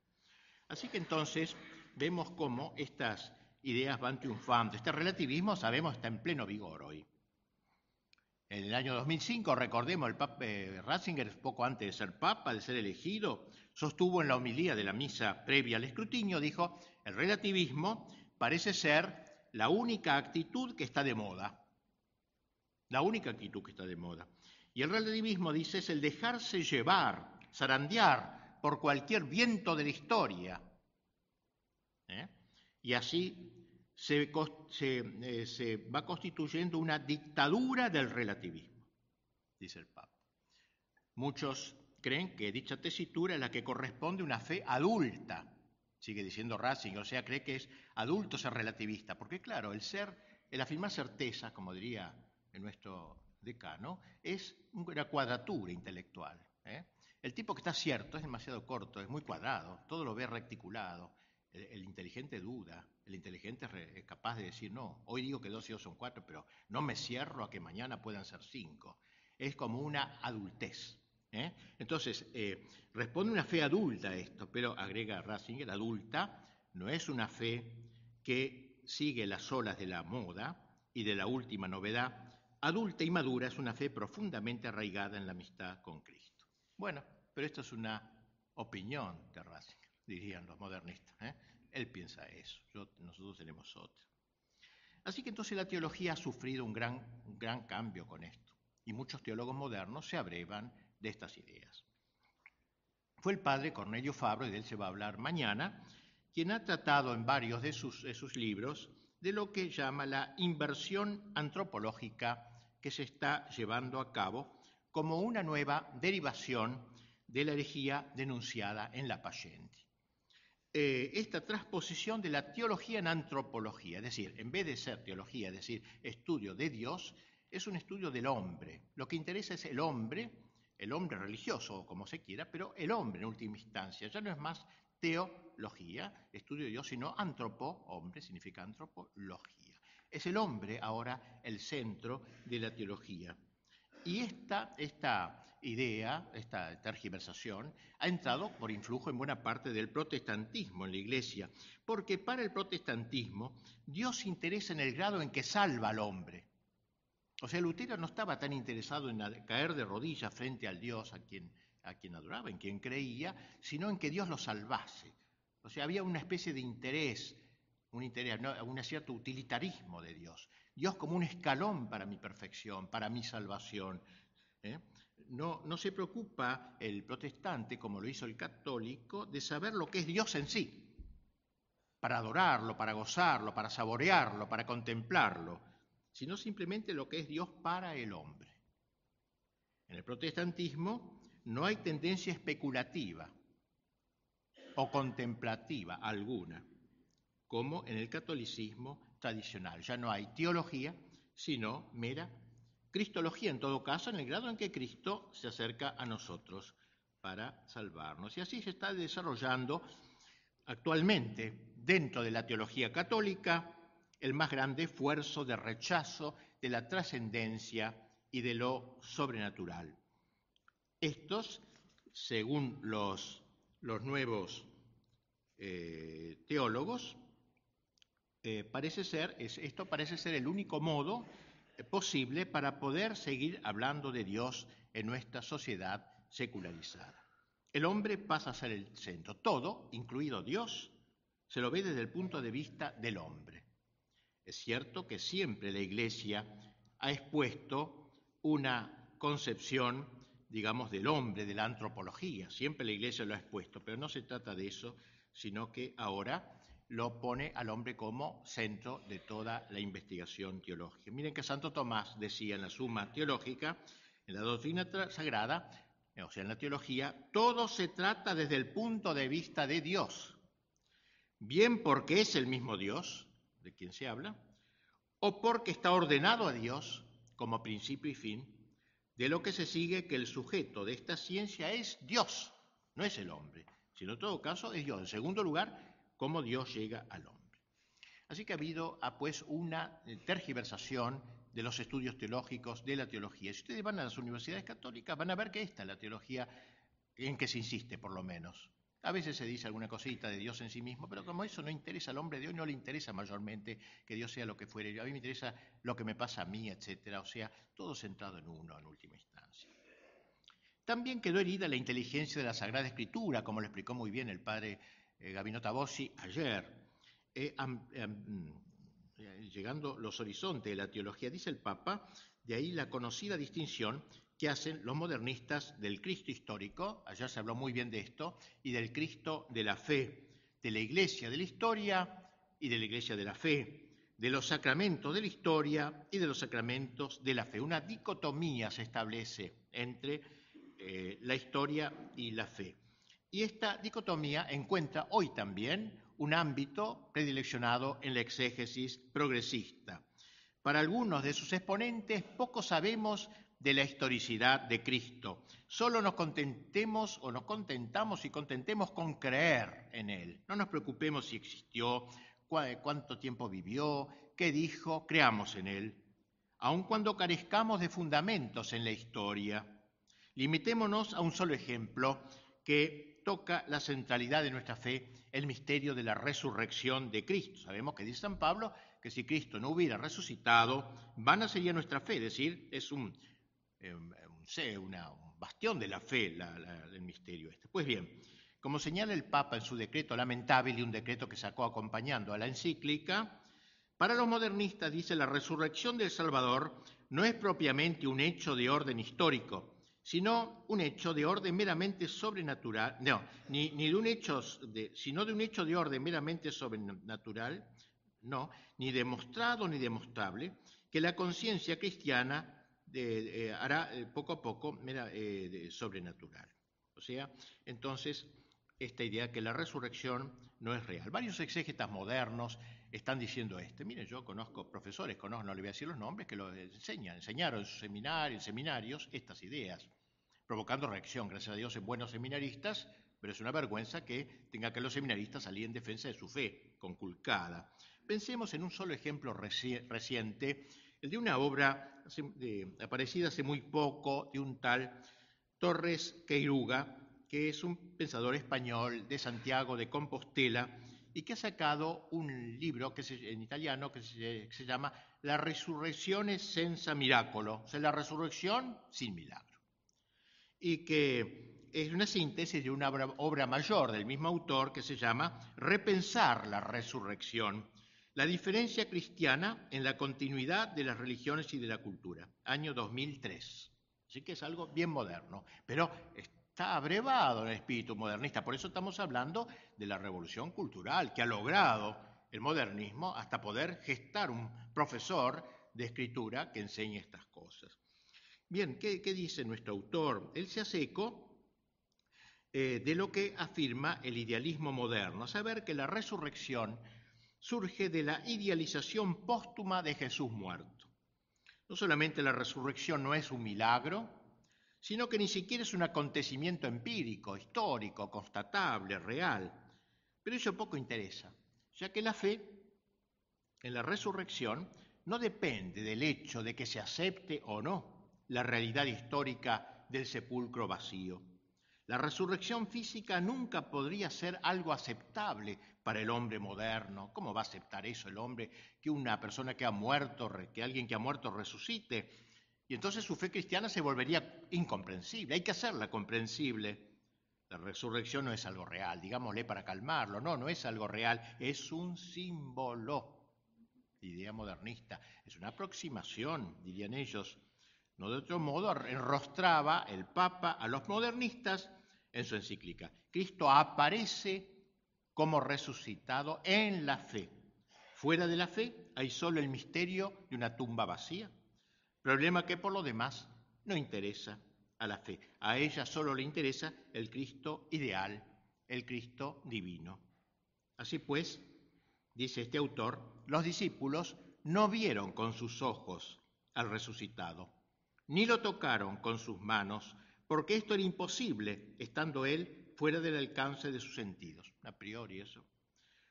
Speaker 2: Así que entonces vemos cómo estas ideas van triunfando. Este relativismo, sabemos, está en pleno vigor hoy. En el año 2005, recordemos, el Papa eh, Ratzinger, poco antes de ser Papa, de ser elegido, sostuvo en la homilía de la misa previa al escrutinio, dijo, el relativismo parece ser la única actitud que está de moda. La única actitud que está de moda. Y el relativismo, dice, es el dejarse llevar, zarandear por cualquier viento de la historia. ¿Eh? Y así eh, se, va constituyendo una dictadura del relativismo, dice el Papa. Muchos creen que dicha tesitura es la que corresponde a una fe adulta, sigue diciendo Racing, o sea, cree que es adulto ser relativista, porque claro, el ser, el afirmar certeza, como diría nuestro decano, es una cuadratura intelectual. ¿eh? El tipo que está cierto es demasiado corto, es muy cuadrado, todo lo ve reticulado, el, inteligente duda, el inteligente es capaz de decir, no, hoy digo que dos y dos son cuatro, pero no me cierro a que mañana puedan ser cinco. Es como una adultez. ¿eh? Entonces, eh, responde una fe adulta a esto, pero agrega Ratzinger, adulta no es una fe que sigue las olas de la moda y de la última novedad. Adulta y madura es una fe profundamente arraigada en la amistad con Cristo. Bueno, pero esto es una opinión de Ratzinger dirían los modernistas. ¿eh? Él piensa eso, nosotros tenemos otra. Así que entonces la teología ha sufrido un gran, gran cambio con esto, y muchos teólogos modernos se abrevan de estas ideas. Fue el padre Cornelio Fabro, y de él se va a hablar mañana, quien ha tratado en varios de sus, de sus libros de lo que llama la inversión antropológica que se está llevando a cabo como una nueva derivación de la herejía denunciada en la Payente. Eh, esta transposición de la teología en antropología, es decir, en vez de ser teología, es decir, estudio de Dios, es un estudio del hombre. Lo que interesa es el hombre, el hombre religioso, o como se quiera, pero el hombre en última instancia. Ya no es más teología, estudio de Dios, sino antropo, hombre significa antropología. Es el hombre ahora el centro de la teología. Y esta, esta idea, esta tergiversación, ha entrado por influjo en buena parte del protestantismo en la Iglesia, porque para el protestantismo Dios se interesa en el grado en que salva al hombre. O sea, Lutero no estaba tan interesado en caer de rodillas frente al Dios a quien, a quien adoraba, en quien creía, sino en que Dios lo salvase. O sea, había una especie de interés, un interés, un cierto utilitarismo de Dios. Dios como un escalón para mi perfección, para mi salvación. ¿eh? no, no se preocupa el protestante, como lo hizo el católico, de saber lo que es Dios en sí, para adorarlo, para gozarlo, para saborearlo, para contemplarlo, sino simplemente lo que es Dios para el hombre. En el protestantismo no hay tendencia especulativa o contemplativa alguna, como en el catolicismo tradicional. Ya no hay teología, sino mera Cristología, en todo caso, en el grado en que Cristo se acerca a nosotros para salvarnos. Y así se está desarrollando actualmente dentro de la teología católica el más grande esfuerzo de rechazo de la trascendencia y de lo sobrenatural. Estos, según los, nuevos eh, teólogos, eh, parece ser, esto parece ser el único modo posible para poder seguir hablando de Dios en nuestra sociedad secularizada. El hombre pasa a ser el centro. Todo, incluido Dios, se lo ve desde el punto de vista del hombre. Es cierto que siempre la Iglesia ha expuesto una concepción, digamos, del hombre, de la antropología. Siempre la Iglesia lo ha expuesto, pero no se trata de eso, sino que ahora lo pone al hombre como centro de toda la investigación teológica. Miren que Santo Tomás decía en la Suma Teológica, en la doctrina sagrada, o sea, en la teología, todo se trata desde el punto de vista de Dios, bien porque es el mismo Dios de quien se habla, o porque está ordenado a Dios como principio y fin, de lo que se sigue que el sujeto de esta ciencia es Dios, no es el hombre, sino en todo caso es Dios. En segundo lugar, cómo Dios llega al hombre. Así que ha habido ah, pues una eh, tergiversación de los estudios teológicos de la teología. Si ustedes van a las universidades católicas, van a ver que esta es la teología en que se insiste, por lo menos. A veces se dice alguna cosita de Dios en sí mismo, pero como eso no interesa al hombre de hoy, no le interesa mayormente que Dios sea lo que fuere. A mí me interesa lo que me pasa a mí, etcétera. O sea, todo centrado en uno en última instancia. También quedó herida la inteligencia de la Sagrada Escritura, como lo explicó muy bien el padre eh, ayer. Eh, eh, llegando los horizontes de la teología, dice el Papa, de ahí la conocida distinción que hacen los modernistas del Cristo histórico, allá se habló muy bien de esto, y del Cristo de la fe, de la iglesia de la historia y de la iglesia de la fe, de los sacramentos de la historia y de los sacramentos de la fe. Una dicotomía se establece entre eh, la historia y la fe. Y esta dicotomía encuentra hoy también un ámbito predileccionado en la exégesis progresista. Para algunos de sus exponentes, poco sabemos de la historicidad de Cristo. Solo nos contentemos o nos contentamos y contentemos con creer en Él. No nos preocupemos si existió, cuánto tiempo vivió, qué dijo, creamos en Él. Aun cuando carezcamos de fundamentos en la historia, limitémonos a un solo ejemplo que toca la centralidad de nuestra fe, el misterio de la resurrección de Cristo. Sabemos que dice San Pablo que si Cristo no hubiera resucitado, vana sería nuestra fe, es decir, es un eh, un, un, bastión de la fe el misterio este. Pues bien, como señala el Papa en su decreto lamentable y un decreto que sacó acompañando a la encíclica, para los modernistas, dice, la resurrección del Salvador no es propiamente un hecho de orden histórico, sino un hecho de orden meramente sobrenatural, no, ni, de un hecho de, sino de un hecho de orden meramente sobrenatural, no, ni demostrado ni demostrable, que la conciencia cristiana de, hará eh, poco a poco eh, sobrenatural. O sea, entonces, esta idea que la resurrección no es real. Varios exégetas modernos están diciendo esto. Miren, yo conozco profesores, conozco, no le voy a decir los nombres, que lo enseñan, enseñaron en sus seminarios, seminarios estas ideas, provocando reacción, gracias a Dios, en buenos seminaristas, pero es una vergüenza que tenga que los seminaristas salir en defensa de su fe conculcada. Pensemos en un solo ejemplo reciente el de una obra aparecida hace muy poco de un tal Torres Queiruga, que es un pensador español de Santiago de Compostela y que ha sacado un libro que en italiano que se, llama La resurrección senza miracolo, o sea, la resurrección sin milagro, y que es una síntesis de una obra mayor del mismo autor que se llama Repensar la resurrección, la diferencia cristiana en la continuidad de las religiones y de la cultura, año 2003. Así que es algo bien moderno, pero está abrevado en el espíritu modernista. Por eso estamos hablando de la revolución cultural que ha logrado el modernismo hasta poder gestar un profesor de escritura que enseñe estas cosas. Bien, ¿qué, dice nuestro autor? Él se hace eco eh, de lo que afirma el idealismo moderno, a saber que la resurrección surge de la idealización póstuma de Jesús muerto. No solamente la resurrección no es un milagro, sino que ni siquiera es un acontecimiento empírico, histórico, constatable, real. Pero eso poco interesa, ya que la fe en la resurrección no depende del hecho de que se acepte o no la realidad histórica del sepulcro vacío. La resurrección física nunca podría ser algo aceptable para el hombre moderno. ¿Cómo va a aceptar eso el hombre que una persona que ha muerto, que alguien que ha muerto resucite? Y entonces su fe cristiana se volvería incomprensible. Hay que hacerla comprensible. La resurrección no es algo real, digámosle para calmarlo. No, no es algo real, es un símbolo. Idea modernista. Es una aproximación, dirían ellos. No de otro modo, enrostraba el Papa a los modernistas en su encíclica. Cristo aparece como resucitado en la fe. Fuera de la fe hay solo el misterio de una tumba vacía, problema que por lo demás no interesa a la fe. A ella solo le interesa el Cristo ideal, el Cristo divino. Así pues, dice este autor, los discípulos no vieron con sus ojos al resucitado, ni lo tocaron con sus manos, porque esto era imposible, estando él fuera del alcance de sus sentidos, a priori eso.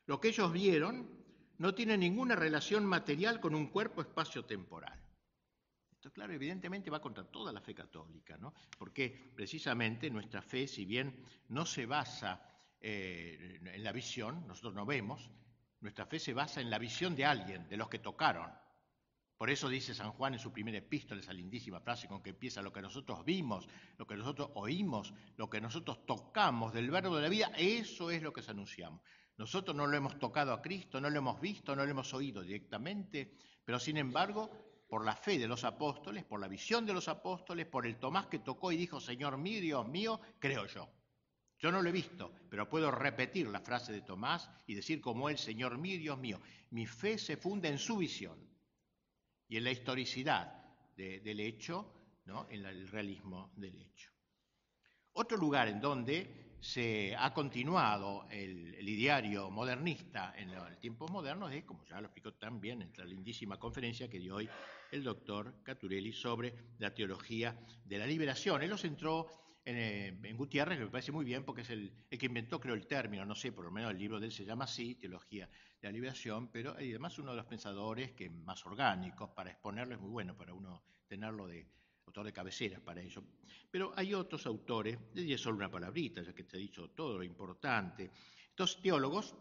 Speaker 2: Lo que ellos vieron no tiene ninguna relación material con un cuerpo espacio-temporal. Esto, claro, evidentemente va contra toda la fe católica, ¿no? Porque precisamente nuestra fe, si bien no se basa eh, en la visión, nosotros no vemos, nuestra fe se basa en la visión de alguien, de los que tocaron. Por eso dice San Juan en su primera epístola, esa lindísima frase con que empieza, lo que nosotros vimos, lo que nosotros oímos, lo que nosotros tocamos del verbo de la vida, eso es lo que se anunciamos. Nosotros no lo hemos tocado a Cristo, no lo hemos visto, no lo hemos oído directamente, pero sin embargo, por la fe de los apóstoles, por la visión de los apóstoles, por el Tomás que tocó y dijo, Señor mío, Dios mío, creo yo. Yo no lo he visto, pero puedo repetir la frase de Tomás y decir como él, Señor mío, Dios mío. Mi fe se funda en su visión y en la historicidad del hecho, ¿no? en el realismo del hecho. Otro lugar en donde se ha continuado el, ideario modernista en el tiempo moderno es, como ya lo explicó también en la lindísima conferencia que dio hoy el doctor Caturelli sobre la teología de la liberación. Él lo centró eh, en, Gutiérrez, que me parece muy bien porque es el, que inventó, creo, el término, no sé, por lo menos el libro de él se llama así, Teología de la Liberación, pero además uno de los pensadores que más orgánicos para exponerlo es muy bueno para uno tenerlo de autor de cabecera para ello. Pero hay otros autores, y es solo una palabrita, ya que te he dicho todo lo importante. Estos teólogos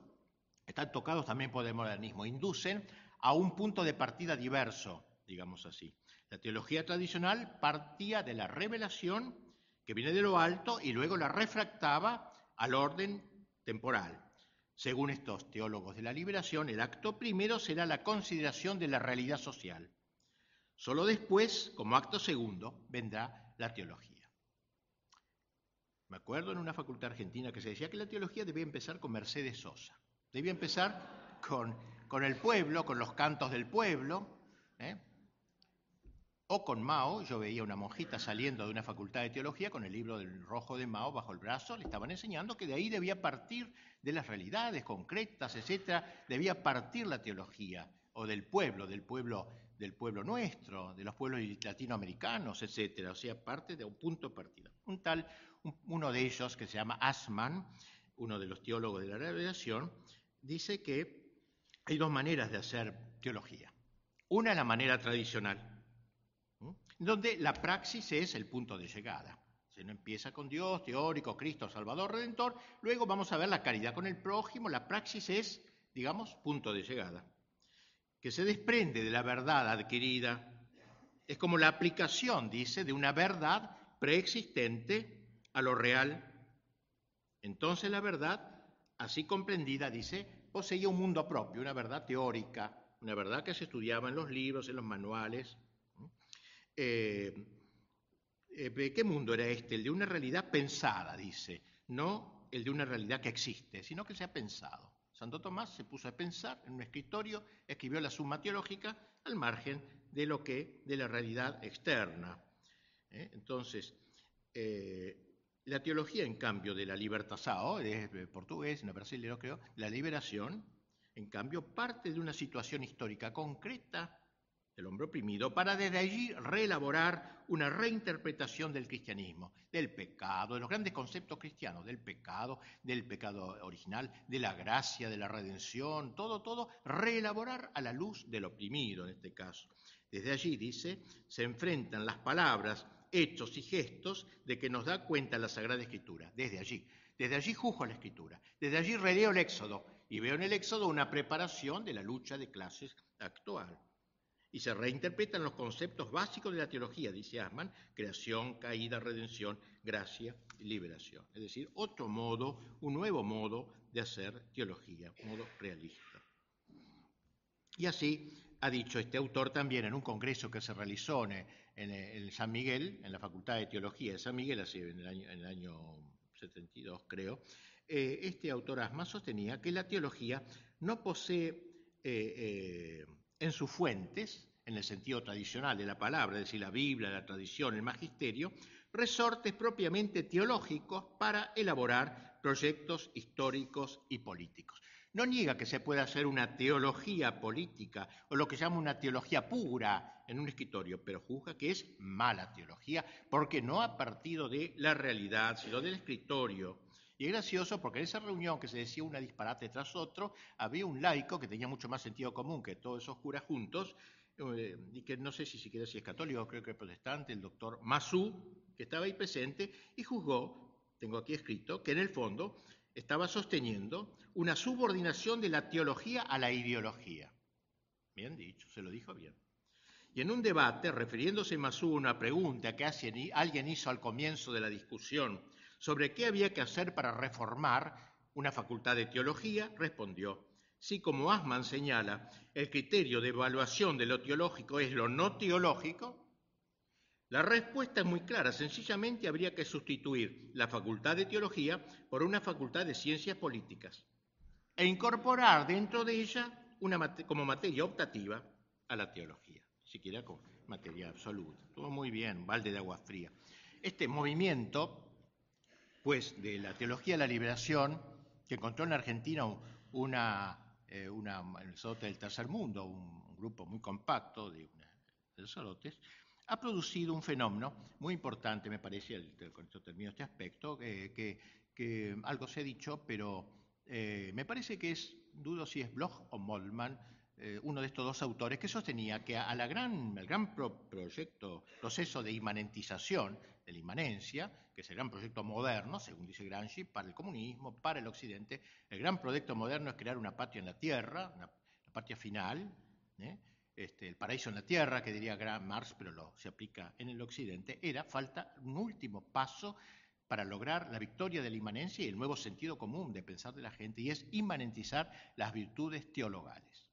Speaker 2: están tocados también por el modernismo, inducen a un punto de partida diverso, digamos así. La teología tradicional partía de la revelación que viene de lo alto y luego la refractaba al orden temporal. Según estos teólogos de la liberación, el acto primero será la consideración de la realidad social. Solo después, como acto segundo, vendrá la teología. Me acuerdo en una facultad argentina que se decía que la teología debía empezar con Mercedes Sosa. Debía empezar con, el pueblo, con los cantos del pueblo, ¿eh? O con Mao, yo veía una monjita saliendo de una facultad de teología con el libro del rojo de Mao bajo el brazo, le estaban enseñando que de ahí debía partir de las realidades concretas, etcétera, debía partir la teología, o del pueblo, del pueblo, del pueblo nuestro, de los pueblos latinoamericanos, etcétera, o sea, parte de un punto de partida. Un tal, uno de ellos, que se llama Asman, uno de los teólogos de la revelación, dice que hay dos maneras de hacer teología. Una es la manera tradicional, donde la praxis es el punto de llegada. Se no empieza con Dios, teórico, Cristo, Salvador, Redentor, luego vamos a ver la caridad con el prójimo, la praxis es, digamos, punto de llegada, que se desprende de la verdad adquirida, es como la aplicación, dice, de una verdad preexistente a lo real. Entonces la verdad, así comprendida, dice, poseía un mundo propio, una verdad teórica, una verdad que se estudiaba en los libros, en los manuales, eh, eh, ¿Qué mundo era este? El de una realidad pensada, dice, no el de una realidad que existe, sino que se ha pensado. Santo Tomás se puso a pensar en un escritorio, escribió la suma teológica al margen de lo que, de la realidad externa. ¿eh? Entonces, la teología, en cambio, de la libertação, es portugués, no brasileño creo, la liberación, en cambio, parte de una situación histórica concreta del hombre oprimido, para desde allí reelaborar una reinterpretación del cristianismo, del pecado, de los grandes conceptos cristianos, del pecado, del pecado original, de la gracia, de la redención, todo, todo, reelaborar a la luz del oprimido en este caso. Desde allí, dice, se enfrentan las palabras, hechos y gestos de que nos da cuenta la Sagrada Escritura, desde allí. Desde allí juzgo la Escritura, desde allí releo el Éxodo y veo en el Éxodo una preparación de la lucha de clases actual y se reinterpretan los conceptos básicos de la teología, dice Asman, creación, caída, redención, gracia y liberación. Es decir, otro modo, un nuevo modo de hacer teología, modo realista. Y así ha dicho este autor también en un congreso que se realizó en, San Miguel, en la Facultad de Teología de San Miguel, así en el año, en el año 72 creo, eh, este autor Asman sostenía que la teología no posee eh, eh, en sus fuentes, en el sentido tradicional de la palabra, es decir, la Biblia, la tradición, el magisterio, resortes propiamente teológicos para elaborar proyectos históricos y políticos. No niega que se pueda hacer una teología política o lo que llama una teología pura en un escritorio, pero juzga que es mala teología porque no ha partido de la realidad, sino del escritorio Y es gracioso porque en esa reunión que se decía una disparate tras otro, había un laico que tenía mucho más sentido común que todos esos curas juntos, eh, y que no sé si siquiera si es católico, creo que es protestante, el doctor Masú, que estaba ahí presente, y juzgó, tengo aquí escrito, que en el fondo estaba sosteniendo una subordinación de la teología a la ideología. Bien dicho, se lo dijo bien. Y en un debate, refiriéndose Masú a una pregunta que alguien hizo al comienzo de la discusión sobre qué había que hacer para reformar una facultad de teología, respondió, si como Asman señala, el criterio de evaluación de lo teológico es lo no teológico, la respuesta es muy clara, sencillamente habría que sustituir la facultad de teología por una facultad de ciencias políticas e incorporar dentro de ella una, como materia optativa a la teología, siquiera como materia absoluta. Todo muy bien, balde de agua fría. Este movimiento pues, de la teología de la liberación, que encontró en Argentina una, eh, una el del tercer mundo, un, grupo muy compacto de, de sacerdotes, ha producido un fenómeno muy importante, me parece, con esto termino este aspecto, que, algo se ha dicho, pero eh, me parece que es, dudo si es Bloch o Mollman, eh, uno de estos dos autores, que sostenía que a la gran, al gran proyecto, proceso de imanentización, de la inmanencia, que es el gran proyecto moderno, según dice Gramsci, para el comunismo, para el Occidente, el gran proyecto moderno es crear una patria en la tierra, una, patria final, ¿eh? este, el paraíso en la tierra, que diría Marx, pero se aplica en el Occidente, era falta un último paso para lograr la victoria de la inmanencia y el nuevo sentido común de pensar de la gente, y es inmanentizar las virtudes teologales.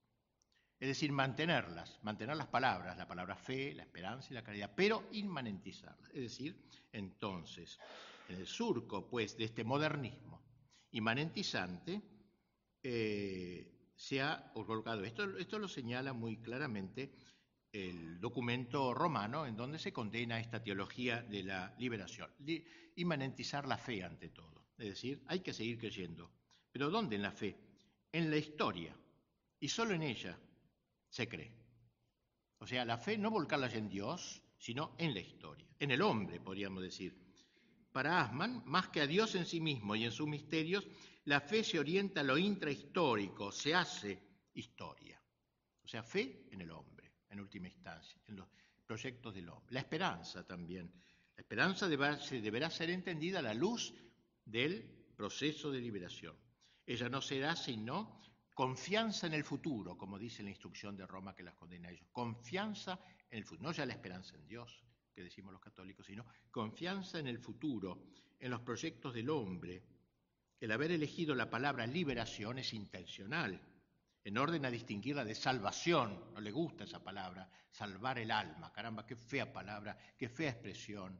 Speaker 2: Es decir, mantenerlas, mantener las palabras, la palabra fe, la esperanza y la caridad, pero inmanentizarlas. Es decir, entonces, en el surco, pues, de este modernismo inmanentizante, eh, se ha colocado, esto, esto lo señala muy claramente el documento romano en donde se condena esta teología de la liberación, inmanentizar la fe ante todo. Es decir, hay que seguir creyendo. ¿Pero dónde en la fe? En la historia. Y solo en ella se cree. O sea, la fe no volcarla en Dios, sino en la historia, en el hombre, podríamos decir. Para Asman, más que a Dios en sí mismo y en sus misterios, la fe se orienta a lo intrahistórico, se hace historia. O sea, fe en el hombre, en última instancia, en los proyectos del hombre. La esperanza también. La esperanza deberá, deberá ser entendida a la luz del proceso de liberación. Ella no será sino Confianza en el futuro, como dice la instrucción de Roma que las condena a ellos. Confianza en el futuro, no ya la esperanza en Dios, que decimos los católicos, sino confianza en el futuro, en los proyectos del hombre. El haber elegido la palabra liberación es intencional, en orden a distinguirla de salvación. No le gusta esa palabra, salvar el alma. Caramba, qué fea palabra, qué fea expresión.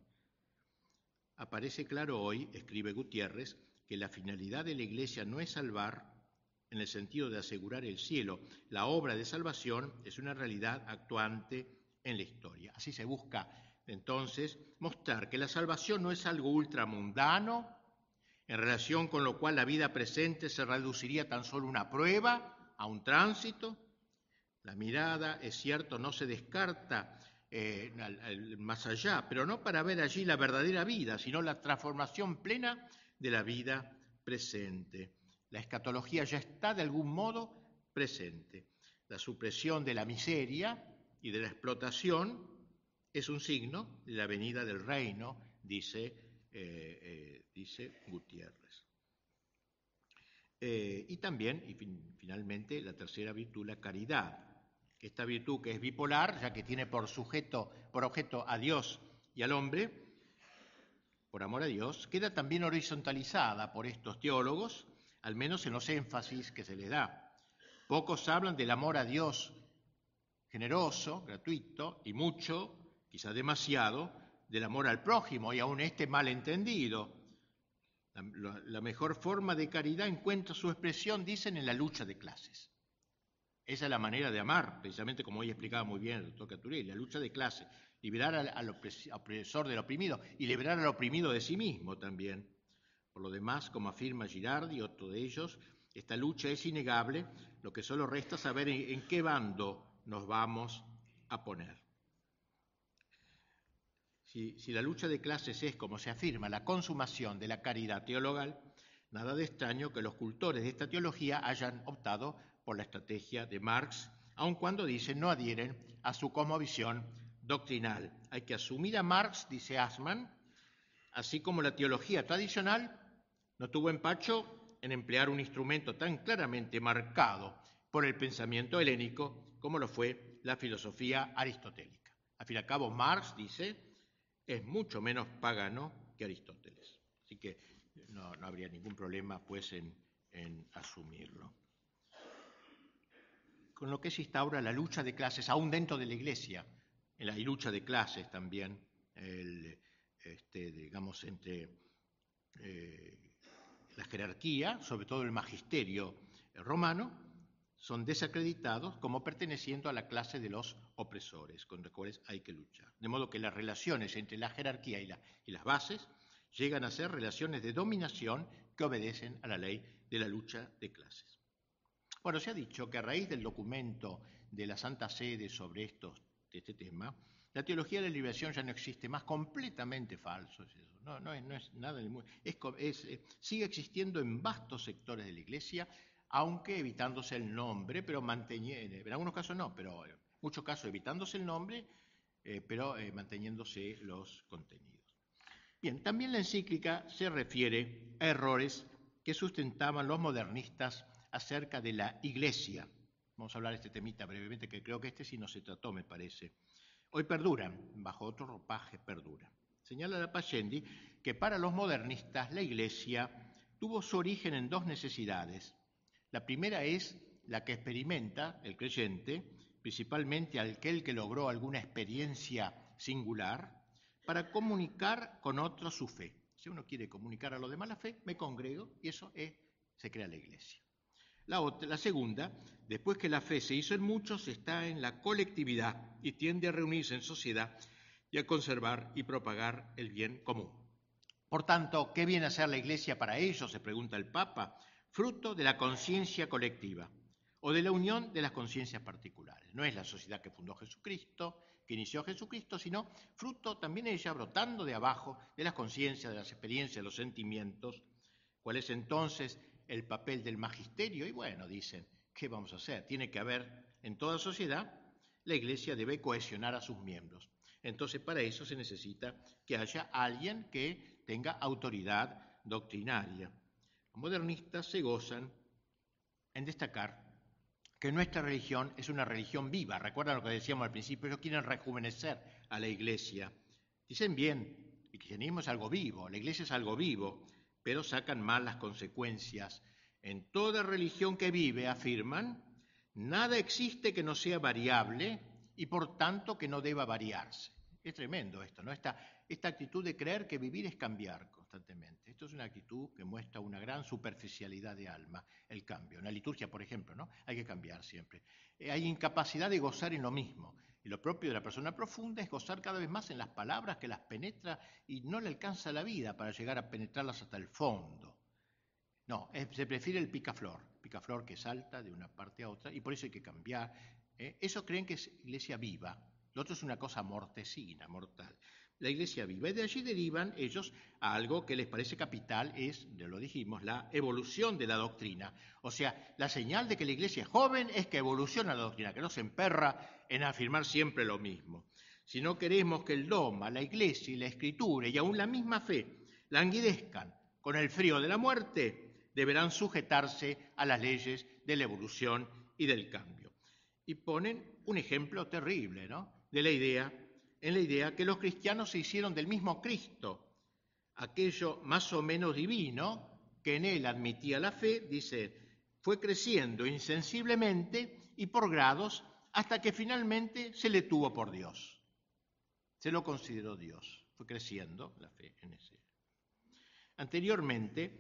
Speaker 2: Aparece claro hoy, escribe Gutiérrez, que la finalidad de la Iglesia no es salvar, en el sentido de asegurar el cielo. La obra de salvación es una realidad actuante en la historia. Así se busca entonces mostrar que la salvación no es algo ultramundano, en relación con lo cual la vida presente se reduciría tan solo a una prueba, a un tránsito. La mirada, es cierto, no se descarta eh, más allá, pero no para ver allí la verdadera vida, sino la transformación plena de la vida presente. La escatología ya está de algún modo presente. La supresión de la miseria y de la explotación es un signo de la venida del reino, dice, eh, eh, dice Gutiérrez. Eh, y también, y finalmente, la tercera virtud, la caridad. Esta virtud que es bipolar, ya que tiene por sujeto, por objeto a Dios y al hombre, por amor a Dios, queda también horizontalizada por estos teólogos al menos en los énfasis que se le da. Pocos hablan del amor a Dios generoso, gratuito, y mucho, quizá demasiado, del amor al prójimo y aún este malentendido. La, la mejor forma de caridad encuentra su expresión, dicen, en la lucha de clases. Esa es la manera de amar, precisamente como hoy explicaba muy bien el doctor Caturelli, la lucha de clases, liberar al opresor del oprimido y liberar al oprimido de sí mismo también. Por lo demás, como afirma Girardi, otro de ellos, esta lucha es innegable, lo que solo resta saber en, qué bando nos vamos a poner. Si, si, la lucha de clases es, como se afirma, la consumación de la caridad teologal, Nada de extraño que los cultores de esta teología hayan optado por la estrategia de Marx, aun cuando dicen no adhieren a su cosmovisión doctrinal. Hay que asumir a Marx, dice Asman, así como la teología tradicional no tuvo empacho en emplear un instrumento tan claramente marcado por el pensamiento helénico como lo fue la filosofía aristotélica. Al fin y al cabo, Marx dice, es mucho menos pagano que Aristóteles. Así que no, habría ningún problema pues en, en asumirlo. Con lo que se instaura la lucha de clases, aún dentro de la Iglesia, en la lucha de clases también, este, digamos, entre eh, la jerarquía, sobre todo el magisterio romano, son desacreditados como perteneciendo a la clase de los opresores, con los cuales hay que luchar. De modo que las relaciones entre la jerarquía y, las bases llegan a ser relaciones de dominación que obedecen a la ley de la lucha de clases. Bueno, se ha dicho que a raíz del documento de la Santa Sede sobre este tema, la teología de la liberación ya no existe más, completamente falso es eso. No, es, no es nada es, eh, sigue existiendo en vastos sectores de la Iglesia, aunque evitándose el nombre, pero manteniendo, en algunos casos no, pero en muchos casos evitándose el nombre, eh, pero eh, manteniéndose los contenidos. Bien, también la encíclica se refiere a errores que sustentaban los modernistas acerca de la Iglesia, Vamos a hablar de este temita brevemente, que creo que este sí no se trató, me parece. Hoy perduran, bajo otro ropaje perduran. Señala la que para los modernistas la Iglesia tuvo su origen en dos necesidades. La primera es la que experimenta el creyente, principalmente aquel que logró alguna experiencia singular, para comunicar con otros su fe. Si uno quiere comunicar a los demás la fe, me congrego y eso es, se crea la Iglesia. La, segunda, después que la fe se hizo en muchos, está en la colectividad y tiende a reunirse en sociedad y a conservar y propagar el bien común. Por tanto, ¿qué viene a ser la Iglesia para ellos? se pregunta el Papa. Fruto de la conciencia colectiva o de la unión de las conciencias particulares. No es la sociedad que fundó Jesucristo, que inició Jesucristo, sino fruto también ella brotando de abajo de las conciencias, de las experiencias, de los sentimientos. ¿Cuál es entonces el papel del magisterio y bueno, dicen, ¿qué vamos a hacer? Tiene que haber en toda sociedad, la Iglesia debe cohesionar a sus miembros. Entonces, para eso se necesita que haya alguien que tenga autoridad doctrinaria. Los modernistas se gozan en destacar que nuestra religión es una religión viva. Recuerdan lo que decíamos al principio, ellos quieren rejuvenecer a la Iglesia. Dicen bien, el cristianismo es algo vivo, la Iglesia es algo vivo, pero sacan mal las consecuencias. En toda religión que vive, afirman, nada existe que no sea variable y por tanto que no deba variarse. Es tremendo esto, ¿no? Esta, esta actitud de creer que vivir es cambiar constantemente. Esto es una actitud que muestra una gran superficialidad de alma, el cambio. En la liturgia, por ejemplo, ¿no? Hay que cambiar siempre. Eh, hay incapacidad de gozar en lo mismo. Y lo propio de la persona profunda es gozar cada vez más en las palabras que las penetra y no le alcanza la vida para llegar a penetrarlas hasta el fondo. No, se prefiere el picaflor, picaflor que salta de una parte a otra y por eso hay que cambiar. ¿eh? Eso creen que es iglesia viva. Lo otro es una cosa mortecina, mortal la iglesia viva. Y de allí derivan ellos a algo que les parece capital, es, ya lo dijimos, la evolución de la doctrina. O sea, la señal de que la iglesia es joven es que evoluciona la doctrina, que no se emperra en afirmar siempre lo mismo. Si no queremos que el dogma, la iglesia y la escritura y aún la misma fe languidezcan con el frío de la muerte, deberán sujetarse a las leyes de la evolución y del cambio. Y ponen un ejemplo terrible ¿no? de la idea en la idea que los cristianos se hicieron del mismo Cristo, aquello más o menos divino que en él admitía la fe, dice, fue creciendo insensiblemente y por grados hasta que finalmente se le tuvo por Dios. Se lo consideró Dios. Fue creciendo la fe en ese. Anteriormente,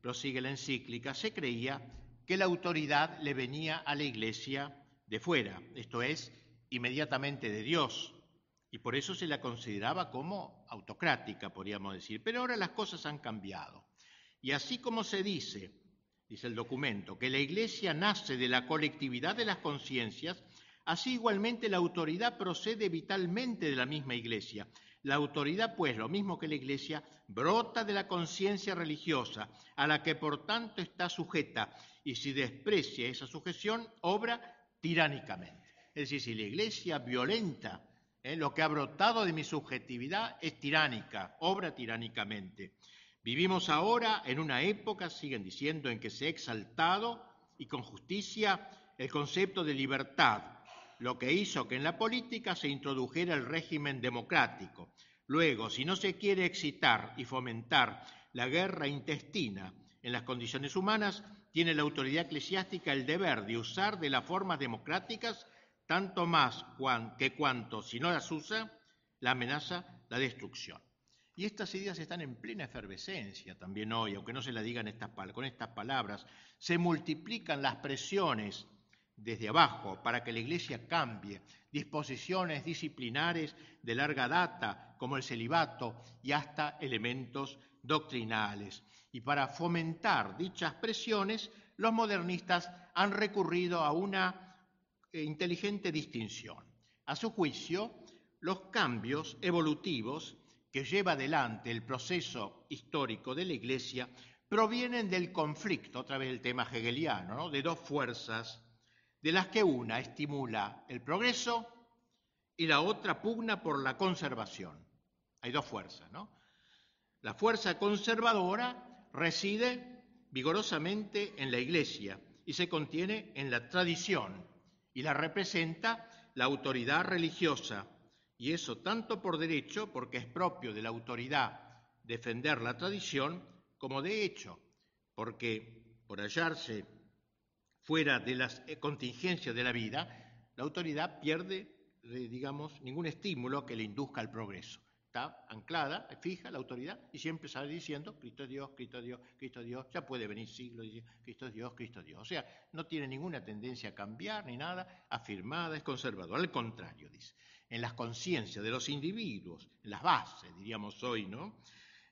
Speaker 2: prosigue la encíclica, se creía que la autoridad le venía a la iglesia de fuera, esto es, inmediatamente de Dios, y por eso se la consideraba como autocrática, podríamos decir. Pero ahora las cosas han cambiado. Y así como se dice, dice el documento, que la Iglesia nace de la colectividad de las conciencias, así igualmente la autoridad procede vitalmente de la misma Iglesia. La autoridad, pues, lo mismo que la Iglesia, brota de la conciencia religiosa, a la que por tanto está sujeta, y si desprecia esa sujeción, obra tiránicamente. Es decir, si la Iglesia violenta ¿eh? lo que ha brotado de mi subjetividad es tiránica, obra tiránicamente. Vivimos ahora en una época, siguen diciendo, en que se ha exaltado y con justicia el concepto de libertad, lo que hizo que en la política se introdujera el régimen democrático. Luego, si no se quiere excitar y fomentar la guerra intestina en las condiciones humanas, tiene la autoridad eclesiástica el deber de usar de las formas democráticas tanto más que cuanto, si no las usa, la amenaza la destrucción. Y estas ideas están en plena efervescencia también hoy, aunque no se la digan estas, con estas palabras. Se multiplican las presiones desde abajo para que la Iglesia cambie disposiciones disciplinares de larga data, como el celibato, y hasta elementos doctrinales. Y para fomentar dichas presiones, los modernistas han recurrido a una inteligente distinción. A su juicio, los cambios evolutivos que lleva adelante el proceso histórico de la Iglesia provienen del conflicto, otra vez el tema hegeliano, de dos fuerzas, de las que una estimula el progreso y la otra pugna por la conservación. Hay dos fuerzas, ¿no? La fuerza conservadora reside vigorosamente en la Iglesia y se contiene en la tradición y la representa la autoridad religiosa y eso tanto por derecho, porque es propio de la autoridad defender la tradición, como de hecho, porque por hallarse fuera de las eh, contingencias de la vida, la autoridad pierde, eh, digamos, ningún estímulo que le induzca al progreso. Está anclada, fija la autoridad y siempre sale diciendo Cristo es Dios, Cristo es Dios, Cristo es Dios, ya puede venir siglo diciendo Cristo es Dios, Cristo es Dios. O sea, no tiene ninguna tendencia a cambiar ni nada, afirmada, es conservador. Al contrario, dice en las conciencias de los individuos, en las bases, diríamos hoy, ¿no?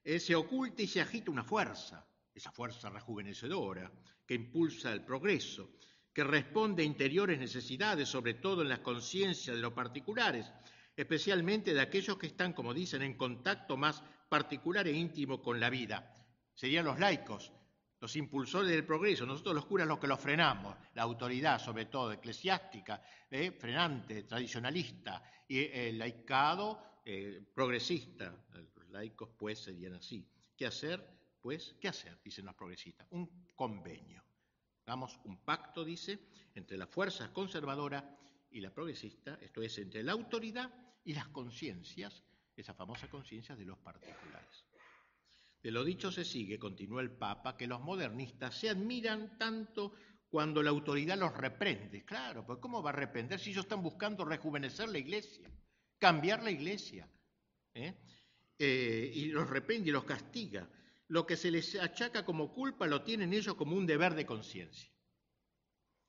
Speaker 2: Eh, se oculta y se agita una fuerza, esa fuerza rejuvenecedora, que impulsa el progreso, que responde a interiores necesidades, sobre todo en las conciencias de los particulares, especialmente de aquellos que están, como dicen, en contacto más particular e íntimo con la vida. Serían los laicos, los impulsores del progreso, nosotros los curas los que los frenamos, la autoridad sobre todo eclesiástica, eh, frenante, tradicionalista, y el laicado eh, progresista. Los laicos pues serían así. ¿Qué hacer? Pues, ¿qué hacer? Dicen los progresistas. Un convenio. Damos un pacto, dice, entre la fuerza conservadora y la progresista, esto es, entre la autoridad y las conciencias, esa famosa conciencia de los particulares. De lo dicho se sigue, continúa el Papa, que los modernistas se admiran tanto cuando la autoridad los reprende. Claro, pues ¿cómo va a reprender si ellos están buscando rejuvenecer la iglesia, cambiar la iglesia? ¿eh? Eh, y los reprende y los castiga. Lo que se les achaca como culpa lo tienen ellos como un deber de conciencia.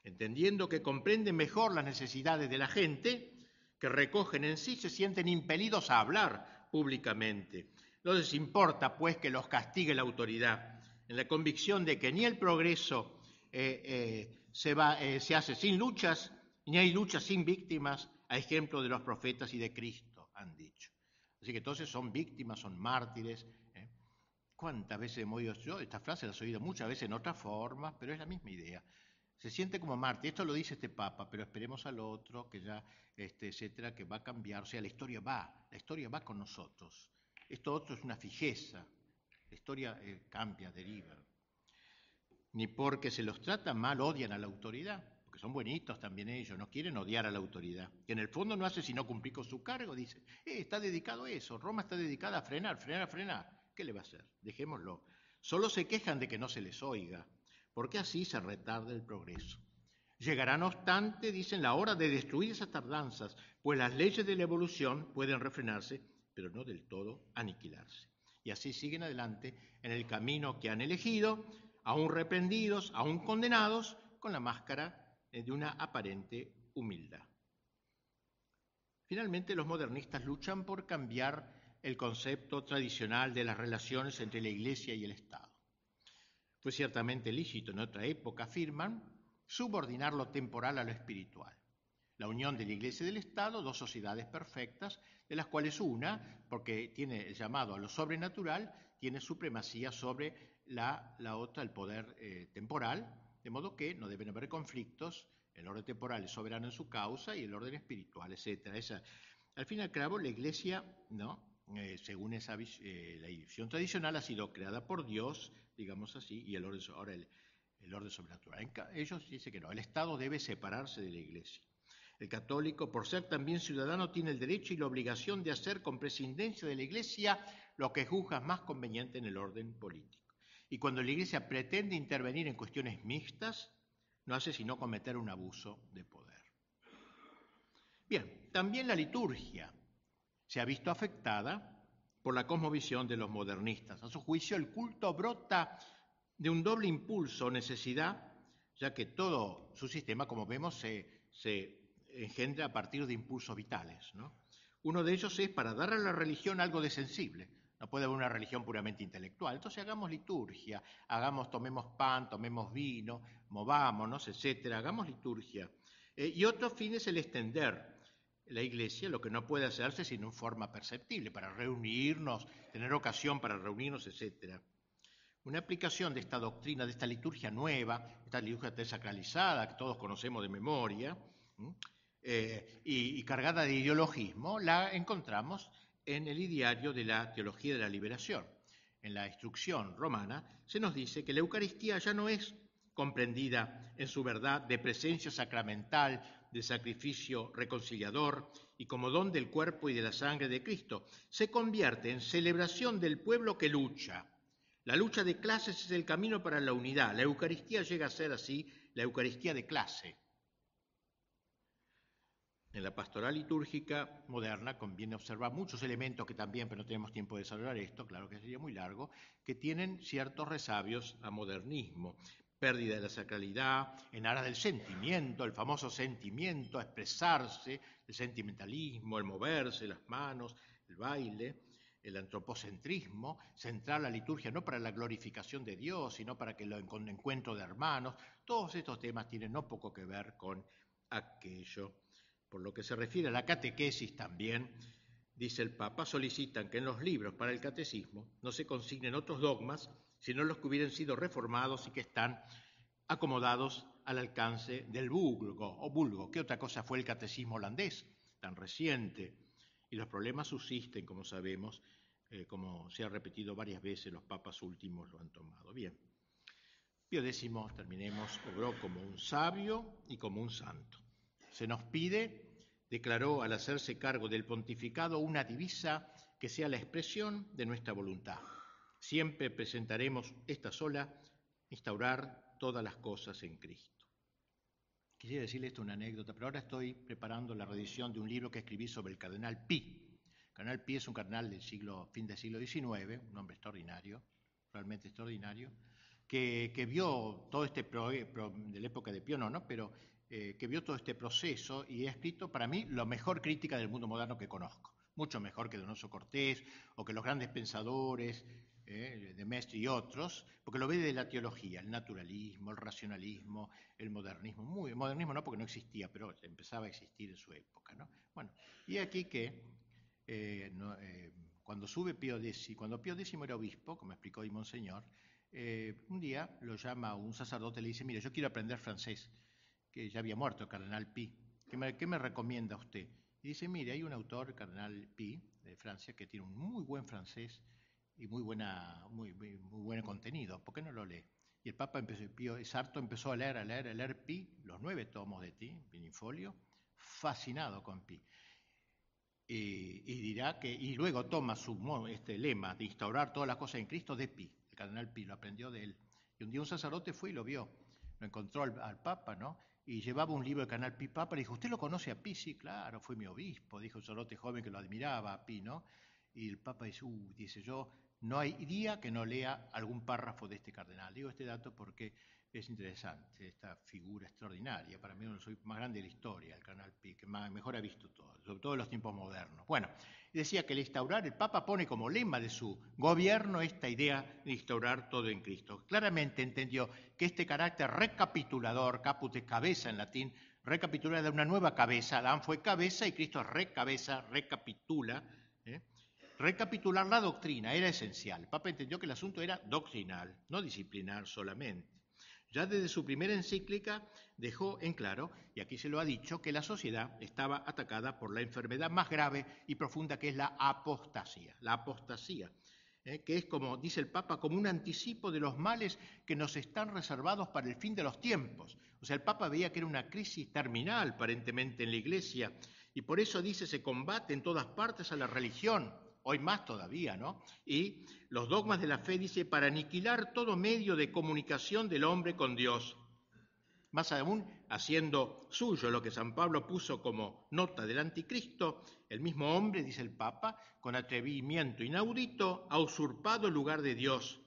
Speaker 2: Entendiendo que comprenden mejor las necesidades de la gente, que recogen en sí, se sienten impelidos a hablar públicamente no les importa, pues, que los castigue la autoridad, en la convicción de que ni el progreso eh, eh, se, eh, se hace sin luchas, ni hay luchas sin víctimas, a ejemplo de los profetas y de Cristo, han dicho. Así que entonces son víctimas, son mártires. ¿Cuántas veces hemos oído yo? Esta frase la he oído muchas veces en otras formas, pero es la misma idea. Se siente como mártir. Esto lo dice este Papa, pero esperemos al otro, que ya, este, etcétera, que va a cambiar. O sea, la historia va, la historia va con nosotros. Esto otro es una fijeza. La historia eh, cambia, deriva. Ni porque se los trata mal odian a la autoridad, porque son buenitos también ellos, no quieren odiar a la autoridad, que en el fondo no hace sino cumplir con su cargo, dice, eh, está dedicado a eso, Roma está dedicada a frenar, frenar, frenar. ¿Qué le va a hacer? Dejémoslo. Solo se quejan de que no se les oiga, porque así se retarda el progreso. Llegará, no obstante, dicen, la hora de destruir esas tardanzas, pues las leyes de la evolución pueden refrenarse pero no del todo aniquilarse. Y así siguen adelante en el camino que han elegido, aún reprendidos, aún condenados, con la máscara eh, de una aparente humildad. Finalmente, los modernistas luchan por cambiar el concepto tradicional de las relaciones entre la Iglesia y el Estado. Fue ciertamente lícito en otra época, afirman, subordinar lo temporal a lo espiritual. la unión de la Iglesia y del Estado, dos sociedades perfectas, de las cuales una, porque tiene el llamado a lo sobrenatural, tiene supremacía sobre la, otra, el poder eh, temporal, de modo que no deben haber conflictos, el orden temporal es soberano en su causa y el orden espiritual, etc. Esa, al fin y al cabo, la Iglesia, ¿no? Eh, según esa, eh, la visión tradicional, ha sido creada por Dios, digamos así, y el orden, ahora el, el orden sobrenatural. Ellos dicen que no, el Estado debe separarse de la Iglesia. El católico, por ser también ciudadano, tiene el derecho y la obligación de hacer con prescindencia de la Iglesia lo que juzga más conveniente en el orden político. Y cuando la Iglesia pretende intervenir en cuestiones mixtas, no hace sino cometer un abuso de poder. Bien, también la liturgia se ha visto afectada por la cosmovisión de los modernistas. A su juicio, el culto brota de un doble impulso o necesidad, ya que todo su sistema, como vemos, se, engendra a partir de impulsos vitales. Uno de ellos es para dar a la religión algo de sensible. No puede haber una religión puramente intelectual. Entonces hagamos liturgia, hagamos, tomemos pan, tomemos vino, movámonos, etcétera, hagamos liturgia. Eh, y otro fin es el extender la iglesia, lo que no puede hacerse sino en forma perceptible, para reunirnos, tener ocasión para reunirnos, etcétera. Una aplicación de esta doctrina, de esta liturgia nueva, esta liturgia desacralizada que todos conocemos de memoria, eh, y, cargada de ideologismo, la encontramos en el ideario de la teología de la liberación. En la instrucción romana se nos dice que la Eucaristía ya no es comprendida en su verdad de presencia sacramental, de sacrificio reconciliador y como don del cuerpo y de la sangre de Cristo, se convierte en celebración del pueblo que lucha, la lucha de clases es el camino para la unidad. La Eucaristía llega a ser así la Eucaristía de clase. En la pastoral litúrgica moderna conviene observar muchos elementos que también, pero no tenemos tiempo de desarrollar esto, claro que sería muy largo, que tienen ciertos resabios a modernismo. Pérdida de la sacralidad, en aras del sentimiento, el famoso sentimiento, expresarse, el sentimentalismo, el moverse, las manos, el baile el antropocentrismo, centrar la liturgia no para la glorificación de Dios, sino para que lo encuentro de hermanos. Todos estos temas tienen no poco que ver con aquello. Por lo que se refiere a la catequesis también, dice el Papa, solicitan que en los libros para el catecismo no se consignen otros dogmas, sino los que hubieran sido reformados y que están acomodados al alcance del vulgo o vulgo. ¿Qué otra cosa fue el catecismo holandés, tan reciente? Y los problemas subsisten, como sabemos, eh, como se ha repetido varias veces, los papas últimos lo han tomado. Bien, Pío X, terminemos, obró como un sabio y como un santo. Se nos pide, declaró al hacerse cargo del pontificado, una divisa que sea la expresión de nuestra voluntad. Siempre presentaremos esta sola, instaurar todas las cosas en Cristo. Quisiera decirle esto una anécdota, pero ahora estoy preparando la reedición de un libro que escribí sobre el cardenal Pi. El cardenal Pi es un cardenal del siglo, fin del siglo XIX, un hombre extraordinario, realmente extraordinario, que, vio todo este, de la época de Pío no, pero eh, que vio todo este proceso y ha escrito para mí la mejor crítica del mundo moderno que conozco, mucho mejor que Donoso Cortés o que los grandes pensadores ¿eh? de Mestre y otros, porque lo ve de la teología, el naturalismo, el racionalismo, el modernismo, muy, el modernismo no porque no existía, pero empezaba a existir en su época. ¿no? Bueno, y aquí que eh, eh, cuando sube Pío X, cuando Pío X era obispo, como explicó hoy Monseñor, un día lo llama un sacerdote y le dice, mire, yo quiero aprender francés, que ya había muerto el cardenal Pi, ¿qué me, recomienda usted? Y dice, mire, hay un autor, el cardenal Pi, de Francia, que tiene un muy buen francés, y muy, buena, muy, muy, buen contenido. ¿Por qué no lo lee? Y el Papa empezó, Pío Sarto empezó a leer, a leer, a leer Pi, los nueve tomos de Ti, Pinifolio, fascinado con Pi. Y, dirá que, y luego toma su este lema de instaurar todas las cosas en Cristo de Pi. El cardenal Pi lo aprendió de él. Y un día un sacerdote fue y lo vio. Lo encontró al, Papa, ¿no? Y llevaba un libro del canal Pi Papa. Dijo, ¿usted lo conoce a Pi? Sí, claro, fue mi obispo. Dijo un sacerdote joven que lo admiraba a Pi, ¿no? Y el Papa dice, uh, dice yo, no hay día que no lea algún párrafo de este cardenal. Digo este dato porque es interesante, esta figura extraordinaria. Para mí, uno soy más grande de la historia, el canal Pi, que mejor ha visto todo, sobre todo en los tiempos modernos. Bueno, decía que el instaurar, el Papa pone como lema de su gobierno esta idea de instaurar todo en Cristo. Claramente entendió que este carácter recapitulador, caput de cabeza en latín, recapitula de una nueva cabeza. Adán fue cabeza y Cristo recabeza, recapitula. ¿eh? Recapitular la doctrina era esencial. El Papa entendió que el asunto era doctrinal, no disciplinar solamente. Ya desde su primera encíclica dejó en claro, y aquí se lo ha dicho, que la sociedad estaba atacada por la enfermedad más grave y profunda que es la apostasía. La apostasía, ¿eh? que es, como dice el Papa, como un anticipo de los males que nos están reservados para el fin de los tiempos. O sea, el Papa veía que era una crisis terminal, aparentemente, en la Iglesia, y por eso dice se combate en todas partes a la religión hoy más todavía, ¿no? Y los dogmas de la fe dice para aniquilar todo medio de comunicación del hombre con Dios. Más aún, haciendo suyo lo que San Pablo puso como nota del anticristo, el mismo hombre, dice el Papa, con atrevimiento inaudito, ha usurpado el lugar de Dios,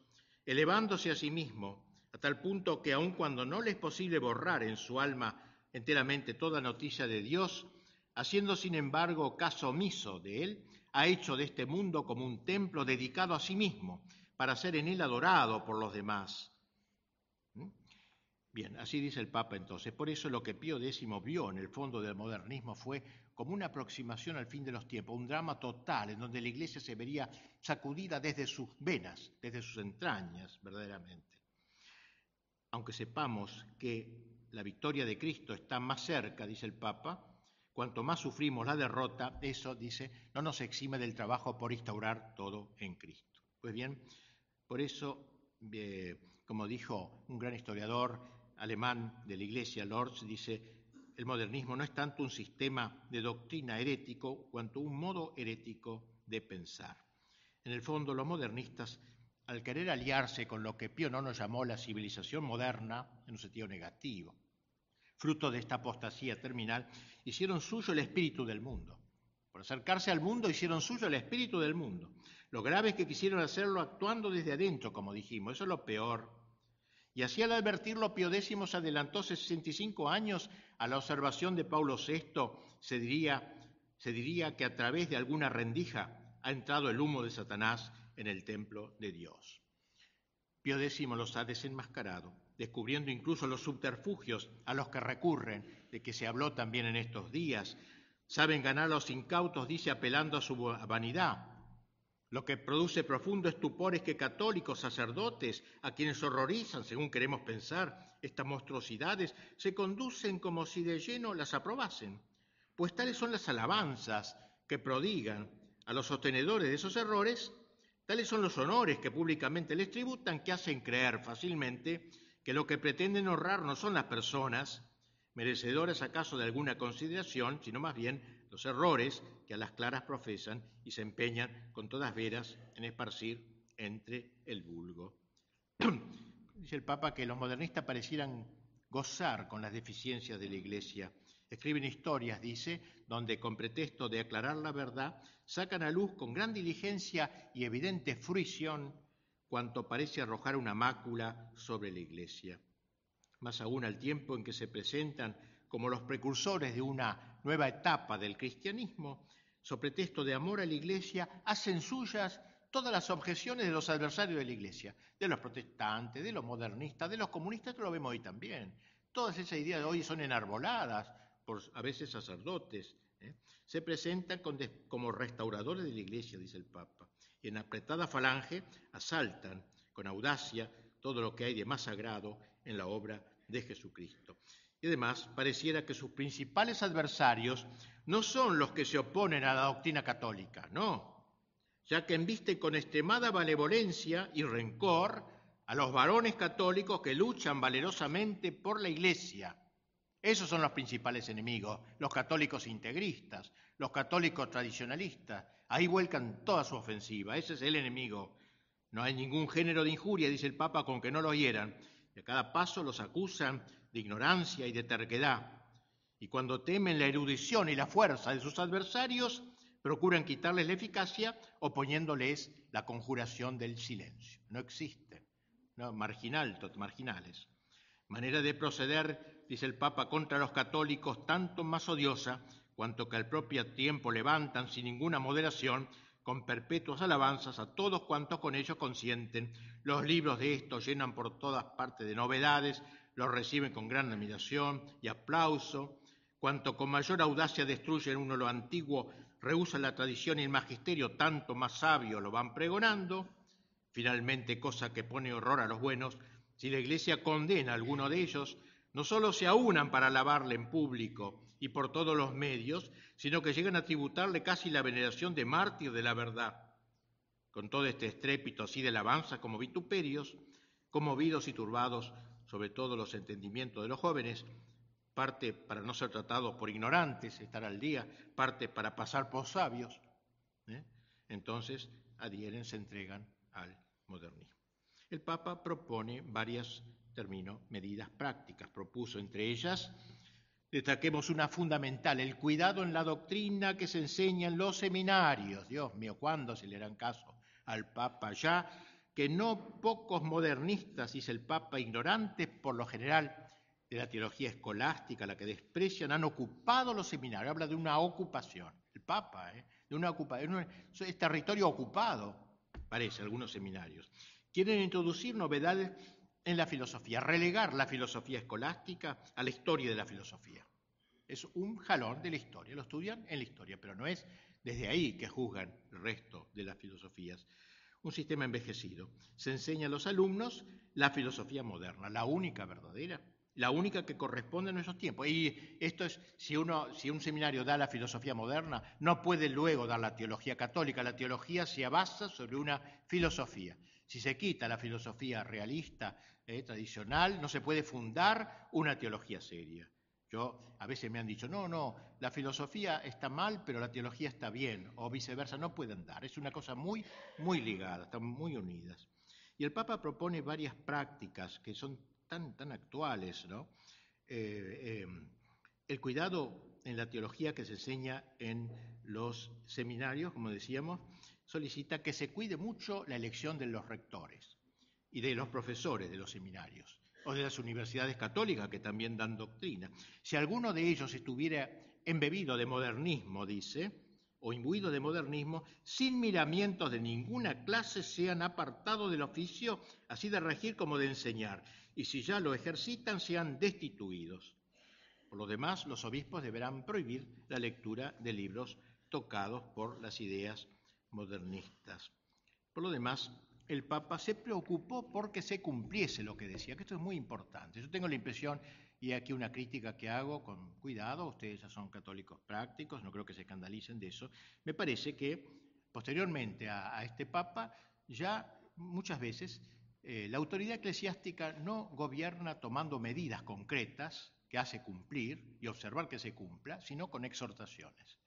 Speaker 2: elevándose a sí mismo, a tal punto que aun cuando no le es posible borrar en su alma enteramente toda noticia de Dios, haciendo sin embargo caso omiso de él, ha hecho de este mundo como un templo dedicado a sí mismo, para ser en él adorado por los demás. ¿Mm? Bien, así dice el Papa entonces. Por eso lo que Pío X vio en el fondo del modernismo fue como una aproximación al fin de los tiempos, un drama total en donde la Iglesia se vería sacudida desde sus venas, desde sus entrañas, verdaderamente. Aunque sepamos que la victoria de Cristo está más cerca, dice el Papa, Cuanto más sufrimos la derrota, eso, dice, no nos exime del trabajo por instaurar todo en Cristo. Pues bien, por eso, eh, como dijo un gran historiador alemán de la Iglesia, Lorz, dice, el modernismo no es tanto un sistema de doctrina herético cuanto un modo herético de pensar. En el fondo, los modernistas, al querer aliarse con lo que Pío nos llamó la civilización moderna, en un sentido negativo, fruto de esta apostasía terminal, hicieron suyo el espíritu del mundo. Por acercarse al mundo hicieron suyo el espíritu del mundo. Lo grave es que quisieron hacerlo actuando desde adentro, como dijimos, eso es lo peor. Y así al advertirlo, Pío X adelantó 65 años a la observación de Paulo VI, se diría, se diría que a través de alguna rendija ha entrado el humo de Satanás en el templo de Dios. Pío X los ha desenmascarado descubriendo incluso los subterfugios a los que recurren, de que se habló también en estos días. Saben ganar a los incautos, dice, apelando a su vanidad. Lo que produce profundo estupor es que católicos, sacerdotes, a quienes horrorizan, según queremos pensar, estas monstruosidades, se conducen como si de lleno las aprobasen, pues tales son las alabanzas que prodigan a los sostenedores de esos errores, tales son los honores que públicamente les tributan, que hacen creer fácilmente que lo que pretenden honrar no son las personas, merecedoras acaso de alguna consideración, sino más bien los errores que a las claras profesan y se empeñan con todas veras en esparcir entre el vulgo. <clears throat> Dice el Papa que los modernistas parecieran gozar con las deficiencias de la Iglesia. Escriben historias, dice, donde con pretexto de aclarar la verdad, sacan a luz con gran diligencia y evidente fruición cuanto parece arrojar una mácula sobre la Iglesia. Más aún al tiempo en que se presentan como los precursores de una nueva etapa del cristianismo, sobre pretexto de amor a la Iglesia, hacen suyas todas las objeciones de los adversarios de la Iglesia, de los protestantes, de los modernistas, de los comunistas, esto lo vemos hoy también. Todas esas ideas de hoy son enarboladas por a veces sacerdotes. ¿eh? Se presentan como restauradores de la Iglesia, dice el Papa y en apretada falange asaltan con audacia todo lo que hay de más sagrado en la obra de Jesucristo. Y además pareciera que sus principales adversarios no son los que se oponen a la doctrina católica, no, ya que embisten con extremada benevolencia y rencor a los varones católicos que luchan valerosamente por la Iglesia. Esos son los principales enemigos, los católicos integristas, los católicos tradicionalistas, Ahí vuelcan toda su ofensiva, ese es el enemigo. No hay ningún género de injuria, dice el Papa, con que no lo hieran. Y a cada paso los acusan de ignorancia y de terquedad. Y cuando temen la erudición y la fuerza de sus adversarios, procuran quitarles la eficacia oponiéndoles la conjuración del silencio. No existen, no, marginal, marginales. Manera de proceder, dice el Papa, contra los católicos tanto más odiosa cuanto que al propio tiempo levantan sin ninguna moderación con perpetuas alabanzas a todos cuantos con ellos consienten. Los libros de estos llenan por todas partes de novedades, los reciben con gran admiración y aplauso. Cuanto con mayor audacia destruyen uno lo antiguo, rehusan la tradición y el magisterio, tanto más sabio lo van pregonando. Finalmente, cosa que pone horror a los buenos, si la Iglesia condena a alguno de ellos, no solo se aunan para alabarle en público y por todos los medios, sino que llegan a tributarle casi la veneración de mártir de la verdad. Con todo este estrépito así de alabanza como vituperios, conmovidos y turbados sobre todo los entendimientos de los jóvenes, parte para no ser tratados por ignorantes, estar al día, parte para pasar por sabios, ¿eh? entonces adhieren, se entregan al modernismo. El Papa propone varias, termino, medidas prácticas. Propuso entre ellas, destaquemos una fundamental, el cuidado en la doctrina que se enseña en los seminarios. Dios mío, ¿cuándo se le harán caso al Papa ya? Que no pocos modernistas, dice el Papa, ignorantes por lo general de la teología escolástica, la que desprecian, han ocupado los seminarios. Habla de una ocupación. El Papa, ¿eh? de una ocupación. Es territorio ocupado, parece, algunos seminarios. Quieren introducir novedades en la filosofía, relegar la filosofía escolástica a la historia de la filosofía. Es un jalón de la historia, lo estudian en la historia, pero no es desde ahí que juzgan el resto de las filosofías. Un sistema envejecido. Se enseña a los alumnos la filosofía moderna, la única verdadera, la única que corresponde a nuestros tiempos. Y esto es, si, si un seminario da la filosofía moderna, no puede luego dar la teología católica. La teología se basa sobre una filosofía. Si se quita la filosofía realista, eh, tradicional, no se puede fundar una teología seria. Yo, a veces me han dicho, no, no, la filosofía está mal, pero la teología está bien, o viceversa, no pueden dar. Es una cosa muy, muy ligada, están muy unidas. Y el Papa propone varias prácticas que son tan, tan actuales, ¿no? Eh, eh, el cuidado en la teología que se enseña en los seminarios, como decíamos, solicita que se cuide mucho la elección de los rectores y de los profesores de los seminarios o de las universidades católicas que también dan doctrina. Si alguno de ellos estuviera embebido de modernismo, dice, o imbuido de modernismo, sin miramientos de ninguna clase, sean apartados del oficio, así de regir como de enseñar, y si ya lo ejercitan, sean destituidos. Por lo demás, los obispos deberán prohibir la lectura de libros tocados por las ideas modernistas. Por lo demás, el Papa se preocupó porque se cumpliese lo que decía, que esto es muy importante. Yo tengo la impresión, y aquí una crítica que hago con cuidado, ustedes ya son católicos prácticos, no creo que se escandalicen de eso, me parece que posteriormente a, este Papa ya muchas veces eh, la autoridad eclesiástica no gobierna tomando medidas concretas que hace cumplir y observar que se cumpla, sino con exhortaciones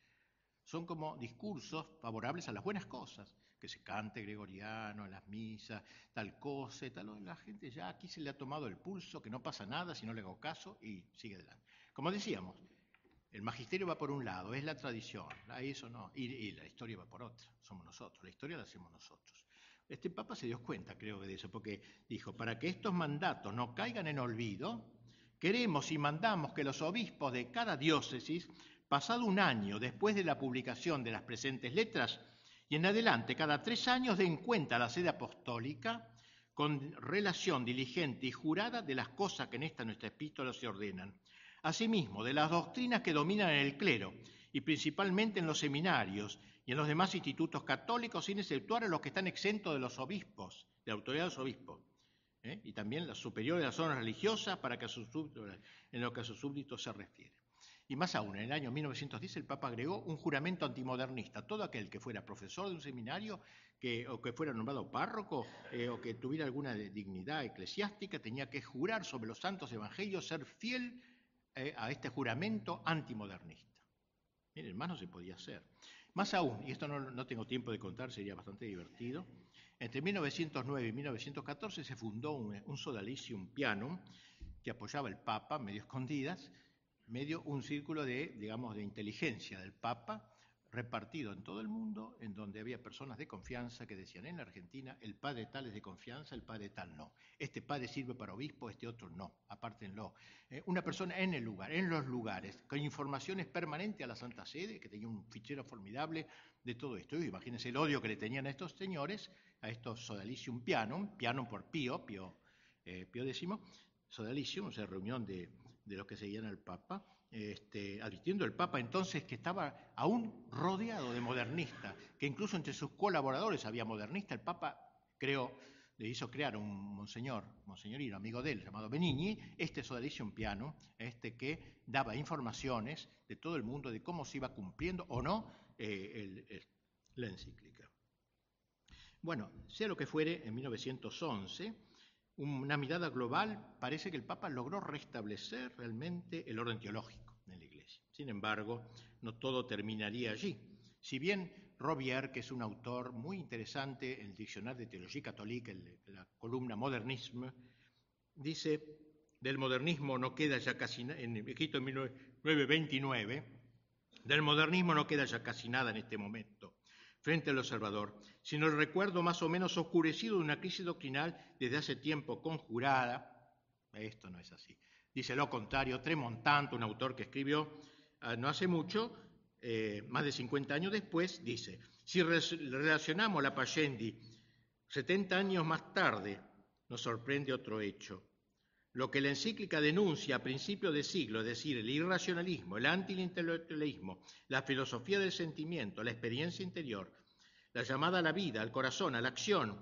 Speaker 2: son como discursos favorables a las buenas cosas, que se cante gregoriano en las misas, tal cosa, tal. La gente ya aquí se le ha tomado el pulso, que no pasa nada si no le hago caso y sigue adelante. Como decíamos, el magisterio va por un lado, es la tradición, eso no, y, y la historia va por otra, somos nosotros, la historia la hacemos nosotros. Este Papa se dio cuenta, creo de eso, porque dijo, para que estos mandatos no caigan en olvido, queremos y mandamos que los obispos de cada diócesis pasado un año después de la publicación de las presentes letras, y en adelante, cada tres años den cuenta la sede apostólica con relación diligente y jurada de las cosas que en esta nuestra epístola se ordenan. Asimismo, de las doctrinas que dominan en el clero y principalmente en los seminarios y en los demás institutos católicos, sin exceptuar a los que están exentos de los obispos, de la autoridad de los obispos, ¿eh? y también las superiores de las zonas religiosas para que a en lo que a sus súbditos se refiere. Y más aún, en el año 1910 el Papa agregó un juramento antimodernista. Todo aquel que fuera profesor de un seminario que, o que fuera nombrado párroco eh, o que tuviera alguna dignidad eclesiástica tenía que jurar sobre los santos evangelios ser fiel eh, a este juramento antimodernista. Miren, más no se podía hacer. Más aún, y esto no, tengo tiempo de contar, sería bastante divertido, entre 1909 y 1914 se fundó un, un sodalicium pianum que apoyaba el Papa, medio escondidas, medio un círculo de, digamos, de inteligencia del Papa, repartido en todo el mundo, en donde había personas de confianza que decían, en la Argentina el padre tal es de confianza, el padre tal no. Este padre sirve para obispo, este otro no, apártenlo. Eh, una persona en el lugar, en los lugares, con informaciones permanentes a la Santa Sede, que tenía un fichero formidable de todo esto. imagínense el odio que le tenían a estos señores, a estos sodalicium pianum, pianum por Pío, Pío, eh, Pío X, sodalicium, o sea, reunión de, de los que seguían al Papa, este, advirtiendo el Papa entonces que estaba aún rodeado de modernistas, que incluso entre sus colaboradores había modernistas. El Papa creó, le hizo crear un monseñor, monseñorino, amigo de él, llamado Benigni, este un Piano, este que daba informaciones de todo el mundo de cómo se iba cumpliendo o no eh, la encíclica. Bueno, sea lo que fuere, en 1911 una mirada global, parece que el Papa logró restablecer realmente el orden teológico en la Iglesia. Sin embargo, no todo terminaría allí. Si bien Robier, que es un autor muy interesante en el Diccionario de Teología Católica, en la columna Modernisme, dice, del modernismo no queda ya casi nada, en Egipto en 1929, del modernismo no queda ya casi nada en este momento frente al observador, sino el recuerdo más o menos oscurecido de una crisis doctrinal desde hace tiempo conjurada. Esto no es así. Dice lo contrario, Tremontanto, un autor que escribió ah, no hace mucho, eh, más de 50 años después, dice, si relacionamos la Payendi 70 años más tarde, nos sorprende otro hecho. Lo que la encíclica denuncia a principios de siglo, es decir, el irracionalismo, el antiintelectualismo, la filosofía del sentimiento, la experiencia interior, la llamada a la vida, al corazón, a la acción,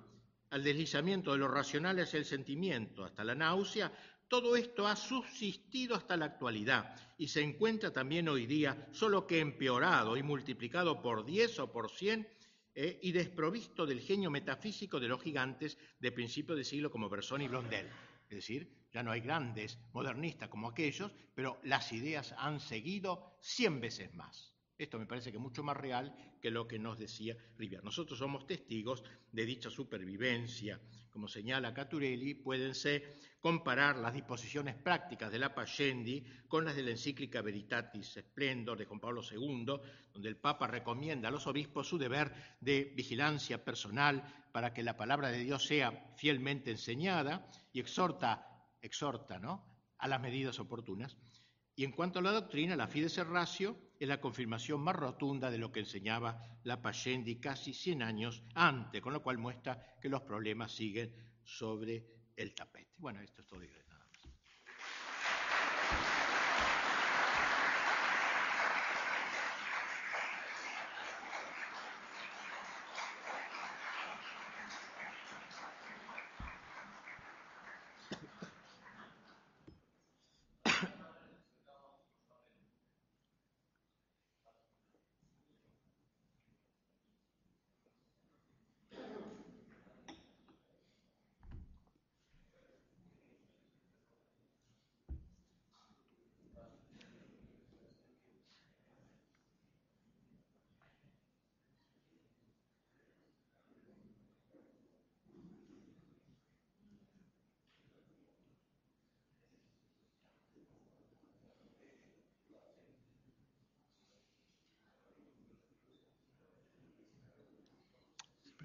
Speaker 2: al deslizamiento de lo racional hacia el sentimiento, hasta la náusea, todo esto ha subsistido hasta la actualidad y se encuentra también hoy día, solo que empeorado y multiplicado por diez o por cien eh, y desprovisto del genio metafísico de los gigantes de principio de siglo como Bersoni y Blondel. Es decir, ya no hay grandes modernistas como aquellos, pero las ideas han seguido cien veces más. Esto me parece que es mucho más real que lo que nos decía Rivière. Nosotros somos testigos de dicha supervivencia. Como señala Caturelli, puédense comparar las disposiciones prácticas de la Payendi con las de la encíclica Veritatis Splendor de Juan Pablo II, donde el Papa recomienda a los obispos su deber de vigilancia personal para que la palabra de Dios sea fielmente enseñada y exhorta, a las medidas oportunas. Y en cuanto a la doctrina, la Fides Ratio es la confirmación más rotunda de lo que enseñaba la Payendi casi 100 años antes, con lo cual muestra que los problemas siguen sobre el tapete. Bueno, esto es todo.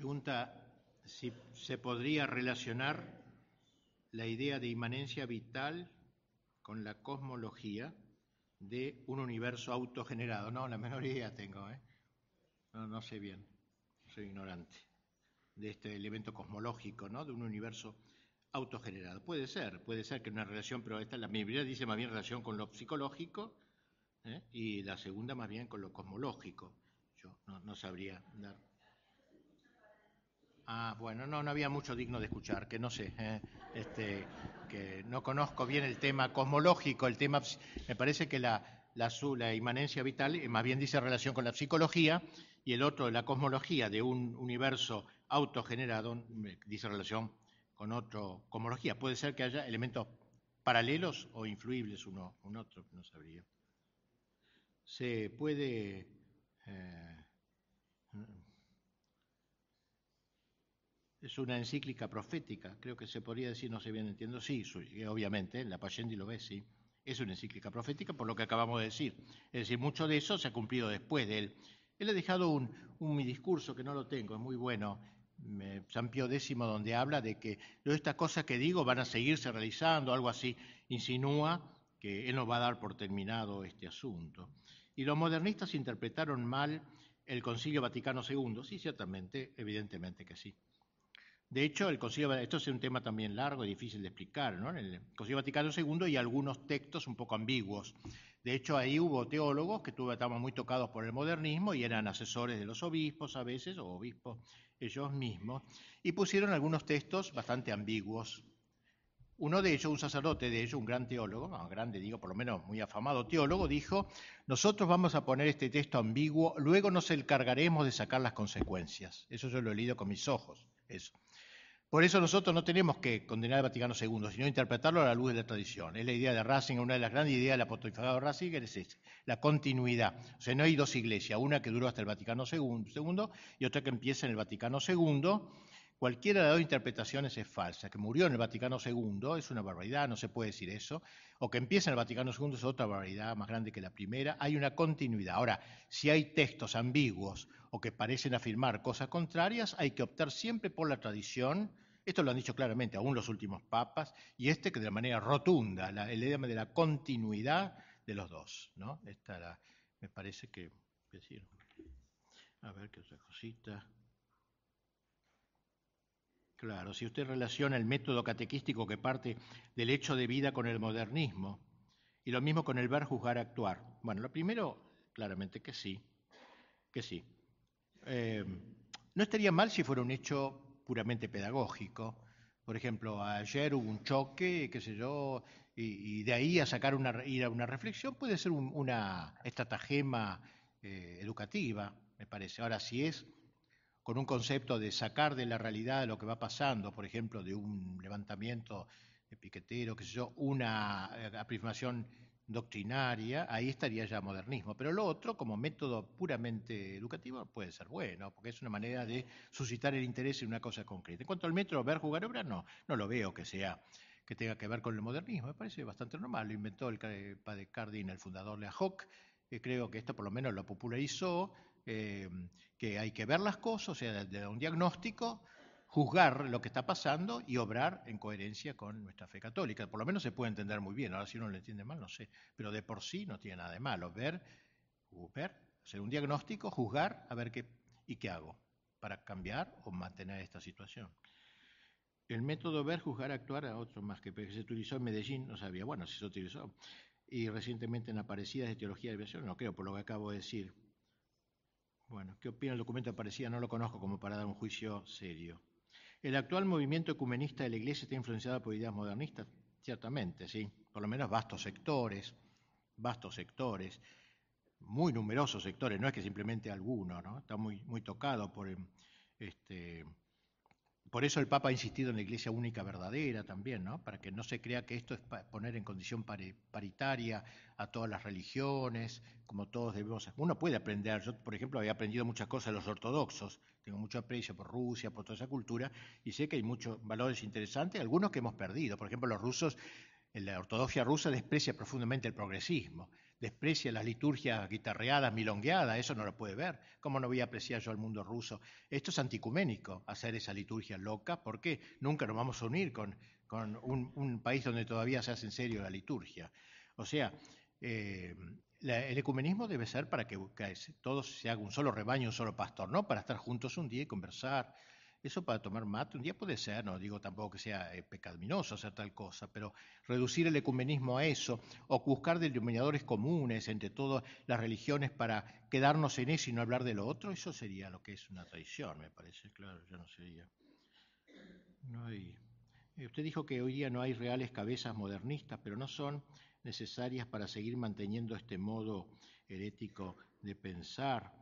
Speaker 2: Pregunta si se podría relacionar la idea de inmanencia vital con la cosmología de un universo autogenerado. No, la menor idea tengo, ¿eh? No, no sé bien, soy ignorante de este elemento cosmológico, ¿no? De un universo autogenerado. Puede ser, puede ser que una relación, pero esta la Biblia dice más bien relación con lo psicológico ¿eh? y la segunda más bien con lo cosmológico. Yo no, no sabría dar Ah, bueno, no, no había mucho digno de escuchar, que no sé, eh, este, que no conozco bien el tema cosmológico, el tema, me parece que la, la, la inmanencia vital eh, más bien dice relación con la psicología y el otro, la cosmología de un universo autogenerado, dice relación con otra cosmología. Puede ser que haya elementos paralelos o influibles uno un otro, no sabría. Se puede... Eh, es una encíclica profética, creo que se podría decir, no sé bien entiendo, sí, obviamente, la Payendi lo ve, sí, es una encíclica profética por lo que acabamos de decir. Es decir, mucho de eso se ha cumplido después de él. Él ha dejado un, mi discurso que no lo tengo, es muy bueno, San Pío X, donde habla de que estas cosas que digo van a seguirse realizando, algo así, insinúa que él no va a dar por terminado este asunto. Y los modernistas interpretaron mal el Concilio Vaticano II. Sí, ciertamente, evidentemente que sí. De hecho, el Concilio, esto es un tema también largo y difícil de explicar, ¿no? El Concilio Vaticano II hay algunos textos un poco ambiguos. De hecho, ahí hubo teólogos que estaban muy tocados por el modernismo y eran asesores de los obispos a veces, o obispos ellos mismos, y pusieron algunos textos bastante ambiguos. Uno de ellos, un sacerdote de ellos, un gran teólogo, grande digo, por lo menos muy afamado teólogo, dijo, nosotros vamos a poner este texto ambiguo, luego nos encargaremos de sacar las consecuencias. Eso yo lo he leído con mis ojos, eso. Por eso nosotros no tenemos que condenar al Vaticano II, sino interpretarlo a la luz de la tradición. Es la idea de Racing, una de las grandes ideas del apostolado de Racing, es esa, la continuidad. O sea, no hay dos iglesias, una que duró hasta el Vaticano II y otra que empieza en el Vaticano II. Cualquiera de las dos interpretaciones es falsa. Que murió en el Vaticano II es una barbaridad, no se puede decir eso. O que empieza en el Vaticano II es otra barbaridad más grande que la primera. Hay una continuidad. Ahora, si hay textos ambiguos o que parecen afirmar cosas contrarias, hay que optar siempre por la tradición. Esto lo han dicho claramente aún los últimos papas, y este que de manera rotunda, la, el idea de la continuidad de los dos. ¿no? Esta me parece que... A ver qué otra cosita. Claro, si usted relaciona el método catequístico que parte del hecho de vida con el modernismo, y lo mismo con el ver, juzgar, actuar. Bueno, lo primero, claramente que sí, que sí. Eh, no estaría mal si fuera un hecho puramente pedagógico. Por ejemplo, ayer hubo un choque, qué sé yo, y, de ahí a sacar una, ir a una reflexión puede ser una estratagema eh, educativa, me parece. Ahora, si es con un concepto de sacar de la realidad lo que va pasando, por ejemplo, de un levantamiento de piquetero, qué sé yo, una eh, afirmación doctrinaria, ahí estaría ya modernismo. Pero lo otro, como método puramente educativo, puede ser bueno, porque es una manera de suscitar el interés en una cosa concreta. En cuanto al método ver, jugar, obra, no, no lo veo que sea que tenga que ver con el modernismo. Me parece bastante normal. Lo inventó el padre Cardin, el fundador de AJOC. creo que esto por lo menos lo popularizó, eh, que hay que ver las cosas, o sea, de un diagnóstico, juzgar lo que está pasando y obrar en coherencia con nuestra fe católica. Por lo menos se puede entender muy bien. Ahora si uno lo entiende mal, no sé. Pero de por sí no tiene nada de malo. Ver, ver, hacer un diagnóstico, juzgar, a ver qué y qué hago para cambiar o mantener esta situación. El método ver, juzgar, actuar a otro más que se utilizó en Medellín, no sabía. Bueno, si se utilizó. Y recientemente en Aparecidas de Teología de Aviación, no creo, por lo que acabo de decir. Bueno, ¿qué opina el documento Aparecida? No lo conozco como para dar un juicio serio. ¿El actual movimiento ecumenista de la Iglesia está influenciado por ideas modernistas? Ciertamente, sí. Por lo menos vastos sectores, vastos sectores, muy numerosos sectores, no es que simplemente alguno, ¿no? Está muy, muy tocado por este, por eso el Papa ha insistido en la Iglesia única verdadera también, ¿no? Para que no se crea que esto es poner en condición paritaria a todas las religiones, como todos debemos. Uno puede aprender. Yo, por ejemplo, había aprendido muchas cosas de los ortodoxos. Tengo mucho aprecio por Rusia, por toda esa cultura, y sé que hay muchos valores interesantes, algunos que hemos perdido. Por ejemplo, los rusos, la ortodoxia rusa desprecia profundamente el progresismo desprecia las liturgias guitarreadas, milongueadas, eso no lo puede ver. ¿Cómo no voy a apreciar yo al mundo ruso? Esto es anticuménico, hacer esa liturgia loca, porque nunca nos vamos a unir con, un, país donde todavía se hace en serio la liturgia. O sea, eh, el ecumenismo debe ser para que, que, todos se haga un solo rebaño, un solo pastor, no para estar juntos un día y conversar eso para tomar mate un día puede ser, no digo tampoco que sea eh, pecaminoso hacer tal cosa, pero reducir el ecumenismo a eso, o buscar denominadores comunes entre todas las religiones para quedarnos en eso y no hablar de lo otro, eso sería lo que es una traición, me parece, claro, ya no sería. No hay... Eh, usted dijo que hoy día no hay reales cabezas modernistas, pero no son necesarias para seguir manteniendo este modo herético de pensar.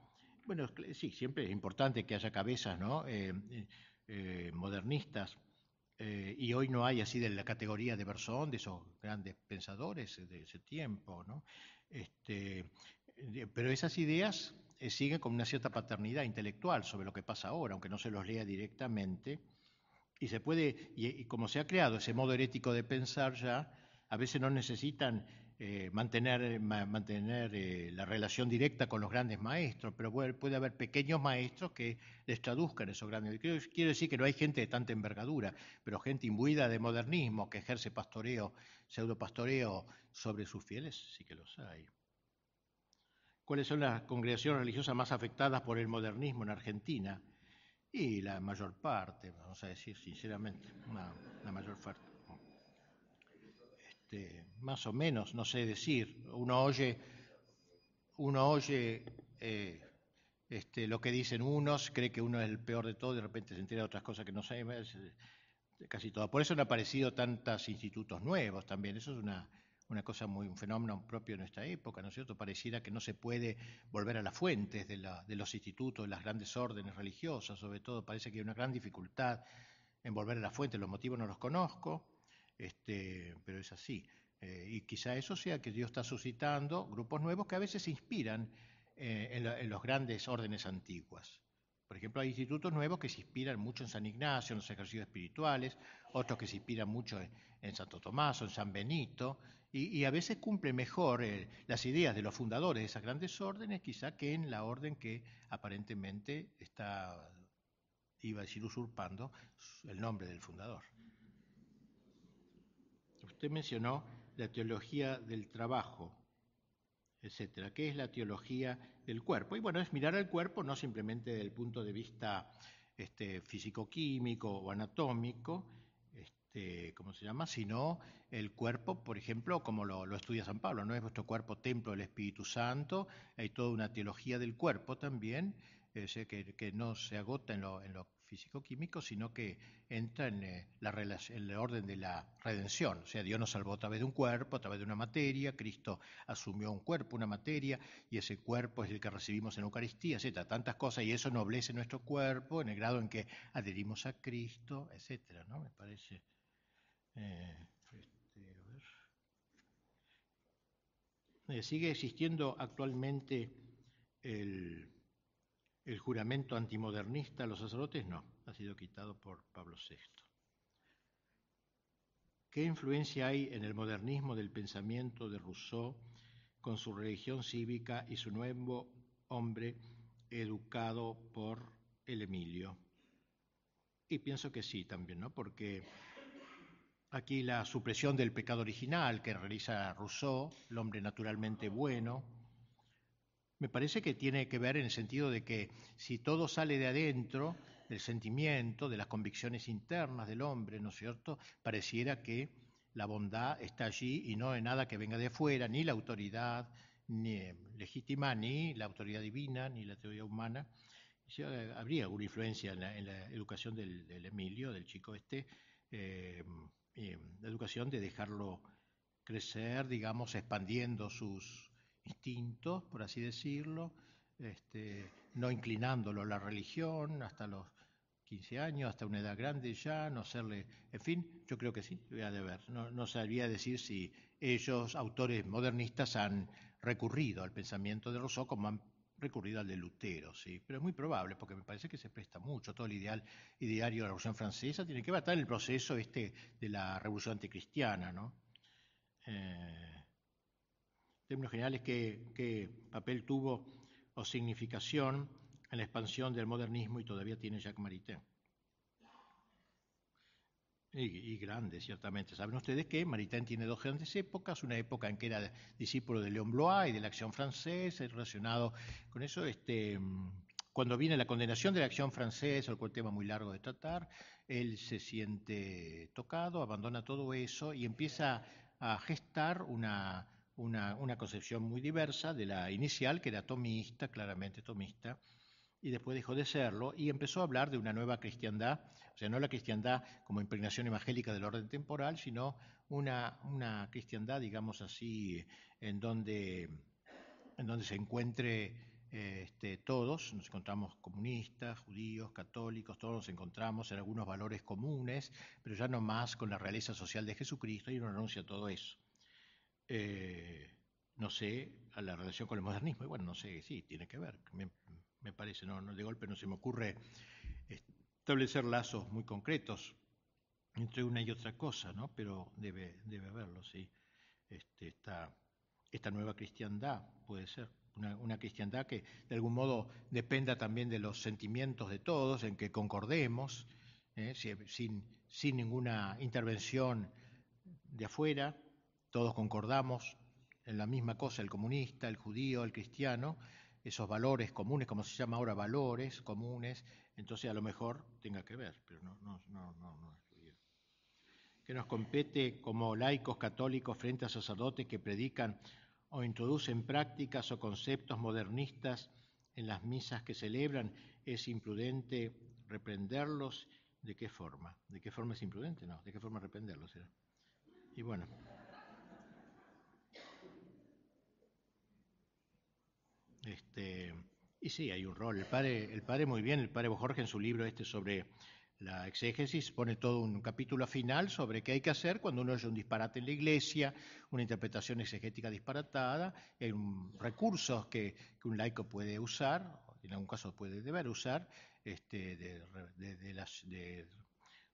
Speaker 2: Bueno, sí, siempre es importante que haya cabezas ¿no? Eh, eh, modernistas, eh, y hoy no hay así de la categoría de Bersón, de esos grandes pensadores de ese tiempo, ¿no? Este, pero esas ideas siguen con una cierta paternidad intelectual sobre lo que pasa ahora, aunque no se los lea directamente, y se puede, y como se ha creado ese modo herético de pensar ya, a veces no necesitan eh, mantener, mantener eh, la relación directa con los grandes maestros, pero puede, haber pequeños maestros que les traduzcan esos grandes. Quiero, quiero, decir que no hay gente de tanta envergadura, pero gente imbuida de modernismo que ejerce pastoreo, pseudo-pastoreo sobre sus fieles, sí que los hay. ¿Cuáles son las congregaciones religiosas más afectadas por el modernismo en Argentina? Y la mayor parte, vamos a decir sinceramente, la mayor parte. Este, más o menos, no sé decir. Uno oye, uno oye eh, este, lo que dicen unos, cree que uno es el peor de todo, de repente se entera de otras cosas que no sabe, casi todo. Por eso han aparecido tantos institutos nuevos también. Eso es una, una cosa muy, un fenómeno propio de nuestra época, ¿no es cierto? Pareciera que no se puede volver a las fuentes de, la, de los institutos, de las grandes órdenes religiosas, sobre todo, parece que hay una gran dificultad en volver a las fuentes, los motivos no los conozco, este, pero es así. Eh, y quizá eso sea que Dios está suscitando grupos nuevos que a veces se inspiran eh, en, los grandes órdenes antiguas. Por ejemplo, hay institutos nuevos que se inspiran mucho en San Ignacio, en los ejercicios espirituales, otros que se inspiran mucho en, Santo Tomás o en San Benito, y, a veces cumple mejor eh, las ideas de los fundadores de esas grandes órdenes, quizá que en la orden que aparentemente está, iba a decir, usurpando el nombre del fundador. Usted mencionó la teología del trabajo, etcétera. ¿Qué es la teología del cuerpo? Y bueno, es mirar al cuerpo no simplemente desde el punto de vista este, físico-químico o anatómico, este, ¿cómo se llama? Sino el cuerpo, por ejemplo, como lo, estudia San Pablo, ¿no? Es vuestro cuerpo templo del Espíritu Santo, hay toda una teología del cuerpo también, que, que, no se agota en lo, en lo físico-químico, sino que entra en, eh, la el orden de la redención. O sea, Dios nos salvó a través de un cuerpo, a través de una materia, Cristo asumió un cuerpo, una materia, y ese cuerpo es el que recibimos en Eucaristía, etcétera, tantas cosas, y eso noblece nuestro cuerpo en el grado en que adherimos a Cristo, etcétera, ¿no? Me parece. Eh, este, eh, sigue existiendo actualmente el el juramento antimodernista a los sacerdotes no, ha sido quitado por Pablo VI. ¿Qué influencia hay en el modernismo del pensamiento de Rousseau con su religión cívica y su nuevo hombre educado por el Emilio? Y pienso que sí también, ¿no? Porque aquí la supresión del pecado original que realiza Rousseau, el hombre naturalmente bueno, me parece que tiene que ver en el sentido de que si todo sale de adentro, del sentimiento, de las convicciones internas del hombre, ¿no es cierto? Pareciera que la bondad está allí y no hay nada que venga de afuera, ni la autoridad ni legítima, ni la autoridad divina, ni la teoría humana. habría alguna influencia en la, educación del, Emilio, del chico este, eh, la educación de dejarlo crecer, digamos, expandiendo sus, instintos, por así decirlo, este, no inclinándolo a la religión hasta los 15 años, hasta una edad grande ya, no serle, en fin, yo creo que sí, voy a deber. No, no sabría decir si ellos, autores modernistas, han recurrido al pensamiento de Rousseau como han recurrido al de Lutero, sí, pero es muy probable porque me parece que se presta mucho todo el ideal ideario de la Revolución Francesa tiene que en el proceso este de la Revolución anticristiana, ¿no? Eh, términos generales, ¿qué, papel tuvo o significación en la expansión del modernismo y todavía tiene Jacques Maritain? Y, grande, ciertamente. Saben ustedes que Maritain tiene dos grandes épocas, una época en que era discípulo de Léon Blois y de la acción francesa, relacionado con eso, este, cuando viene la condenación de la acción francesa, el cual tema muy largo de tratar, él se siente tocado, abandona todo eso y empieza a gestar una, una, concepción muy diversa de la inicial, que era tomista, claramente tomista, y después dejó de serlo y empezó a hablar de una nueva cristiandad, o sea, no la cristiandad como impregnación evangélica del orden temporal, sino una, una cristiandad, digamos así, en donde, en donde se encuentre este, todos, nos encontramos comunistas, judíos, católicos, todos nos encontramos en algunos valores comunes, pero ya no más con la realeza social de Jesucristo y uno renuncia a todo eso. Eh, no sé, a la relación con el modernismo. Y bueno, no sé, sí, tiene que ver, me, parece, no, de golpe no se me ocurre establecer lazos muy concretos entre una y otra cosa, ¿no? Pero debe, debe haberlo, sí. Este, está, esta nueva cristiandad, puede ser, una, cristiandad que de algún modo dependa también de los sentimientos de todos, en que concordemos, ¿eh? sin, sin ninguna intervención de afuera, todos concordamos en la misma cosa, el comunista, el judío, el cristiano, esos valores comunes, como se llama ahora valores comunes, entonces a lo mejor tenga que ver, pero no, no, no, no, no que nos compete como laicos católicos frente a sacerdotes que predican o introducen prácticas o conceptos modernistas en las misas que celebran, es imprudente reprenderlos. ¿De qué forma? ¿De qué forma es imprudente? No, ¿de qué forma reprenderlos? Y bueno. Este, y sí, hay un rol. El padre, el padre muy bien, el padre Jorge en su libro este sobre la exégesis pone todo un capítulo final sobre qué hay que hacer cuando uno oye un disparate en la iglesia, una interpretación exegética disparatada, recursos que, un laico puede usar, en algún caso puede deber usar, este, de,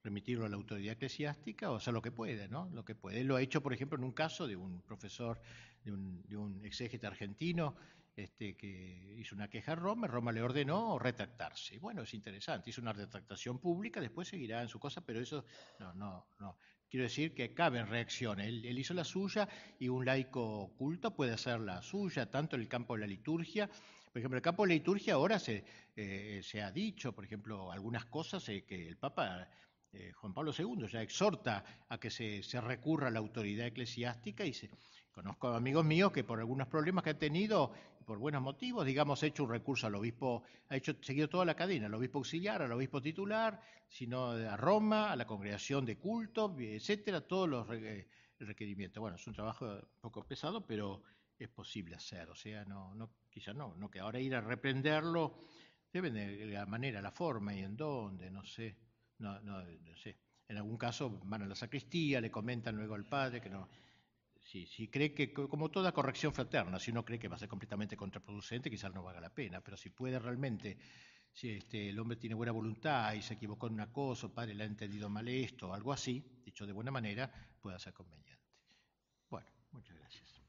Speaker 2: remitirlo a la autoridad eclesiástica, o sea, lo que puede, ¿no? Lo que puede. Lo ha hecho, por ejemplo, en un caso de un profesor, de un, de un exégeta argentino, este, que hizo una queja a Roma, Roma le ordenó retractarse. Bueno, es interesante, hizo una retractación pública, después seguirá en su cosa, pero eso no, no, no. Quiero decir que caben reacciones. Él, él, hizo la suya y un laico culto puede hacer la suya, tanto en el campo de la liturgia. Por ejemplo, el campo de la liturgia ahora se, eh, se ha dicho, por ejemplo, algunas cosas eh, que el Papa eh, Juan Pablo II ya exhorta a que se, se recurra a la autoridad eclesiástica y se, Conozco amigos míos que por algunos problemas que han tenido, por buenos motivos, digamos, ha hecho un recurso al obispo, ha hecho, seguido toda la cadena, al obispo auxiliar, al obispo titular, sino a Roma, a la congregación de culto, etcétera, todos los requerimientos. Bueno, es un trabajo un poco pesado, pero es posible hacer, o sea, no, no, quizá no, no que ahora ir a reprenderlo, deben de la manera, la forma y en dónde, no sé, no, no, no sé. En algún caso van a la sacristía, le comentan luego al padre que no si, cree que, como toda corrección fraterna, si uno cree que va a ser completamente contraproducente, quizás no valga la pena, pero si puede realmente, si este, el hombre tiene buena voluntad y se equivocó en una cosa, o padre le ha entendido mal esto, algo así, dicho de buena manera, pueda ser conveniente. Bueno, muchas gracias.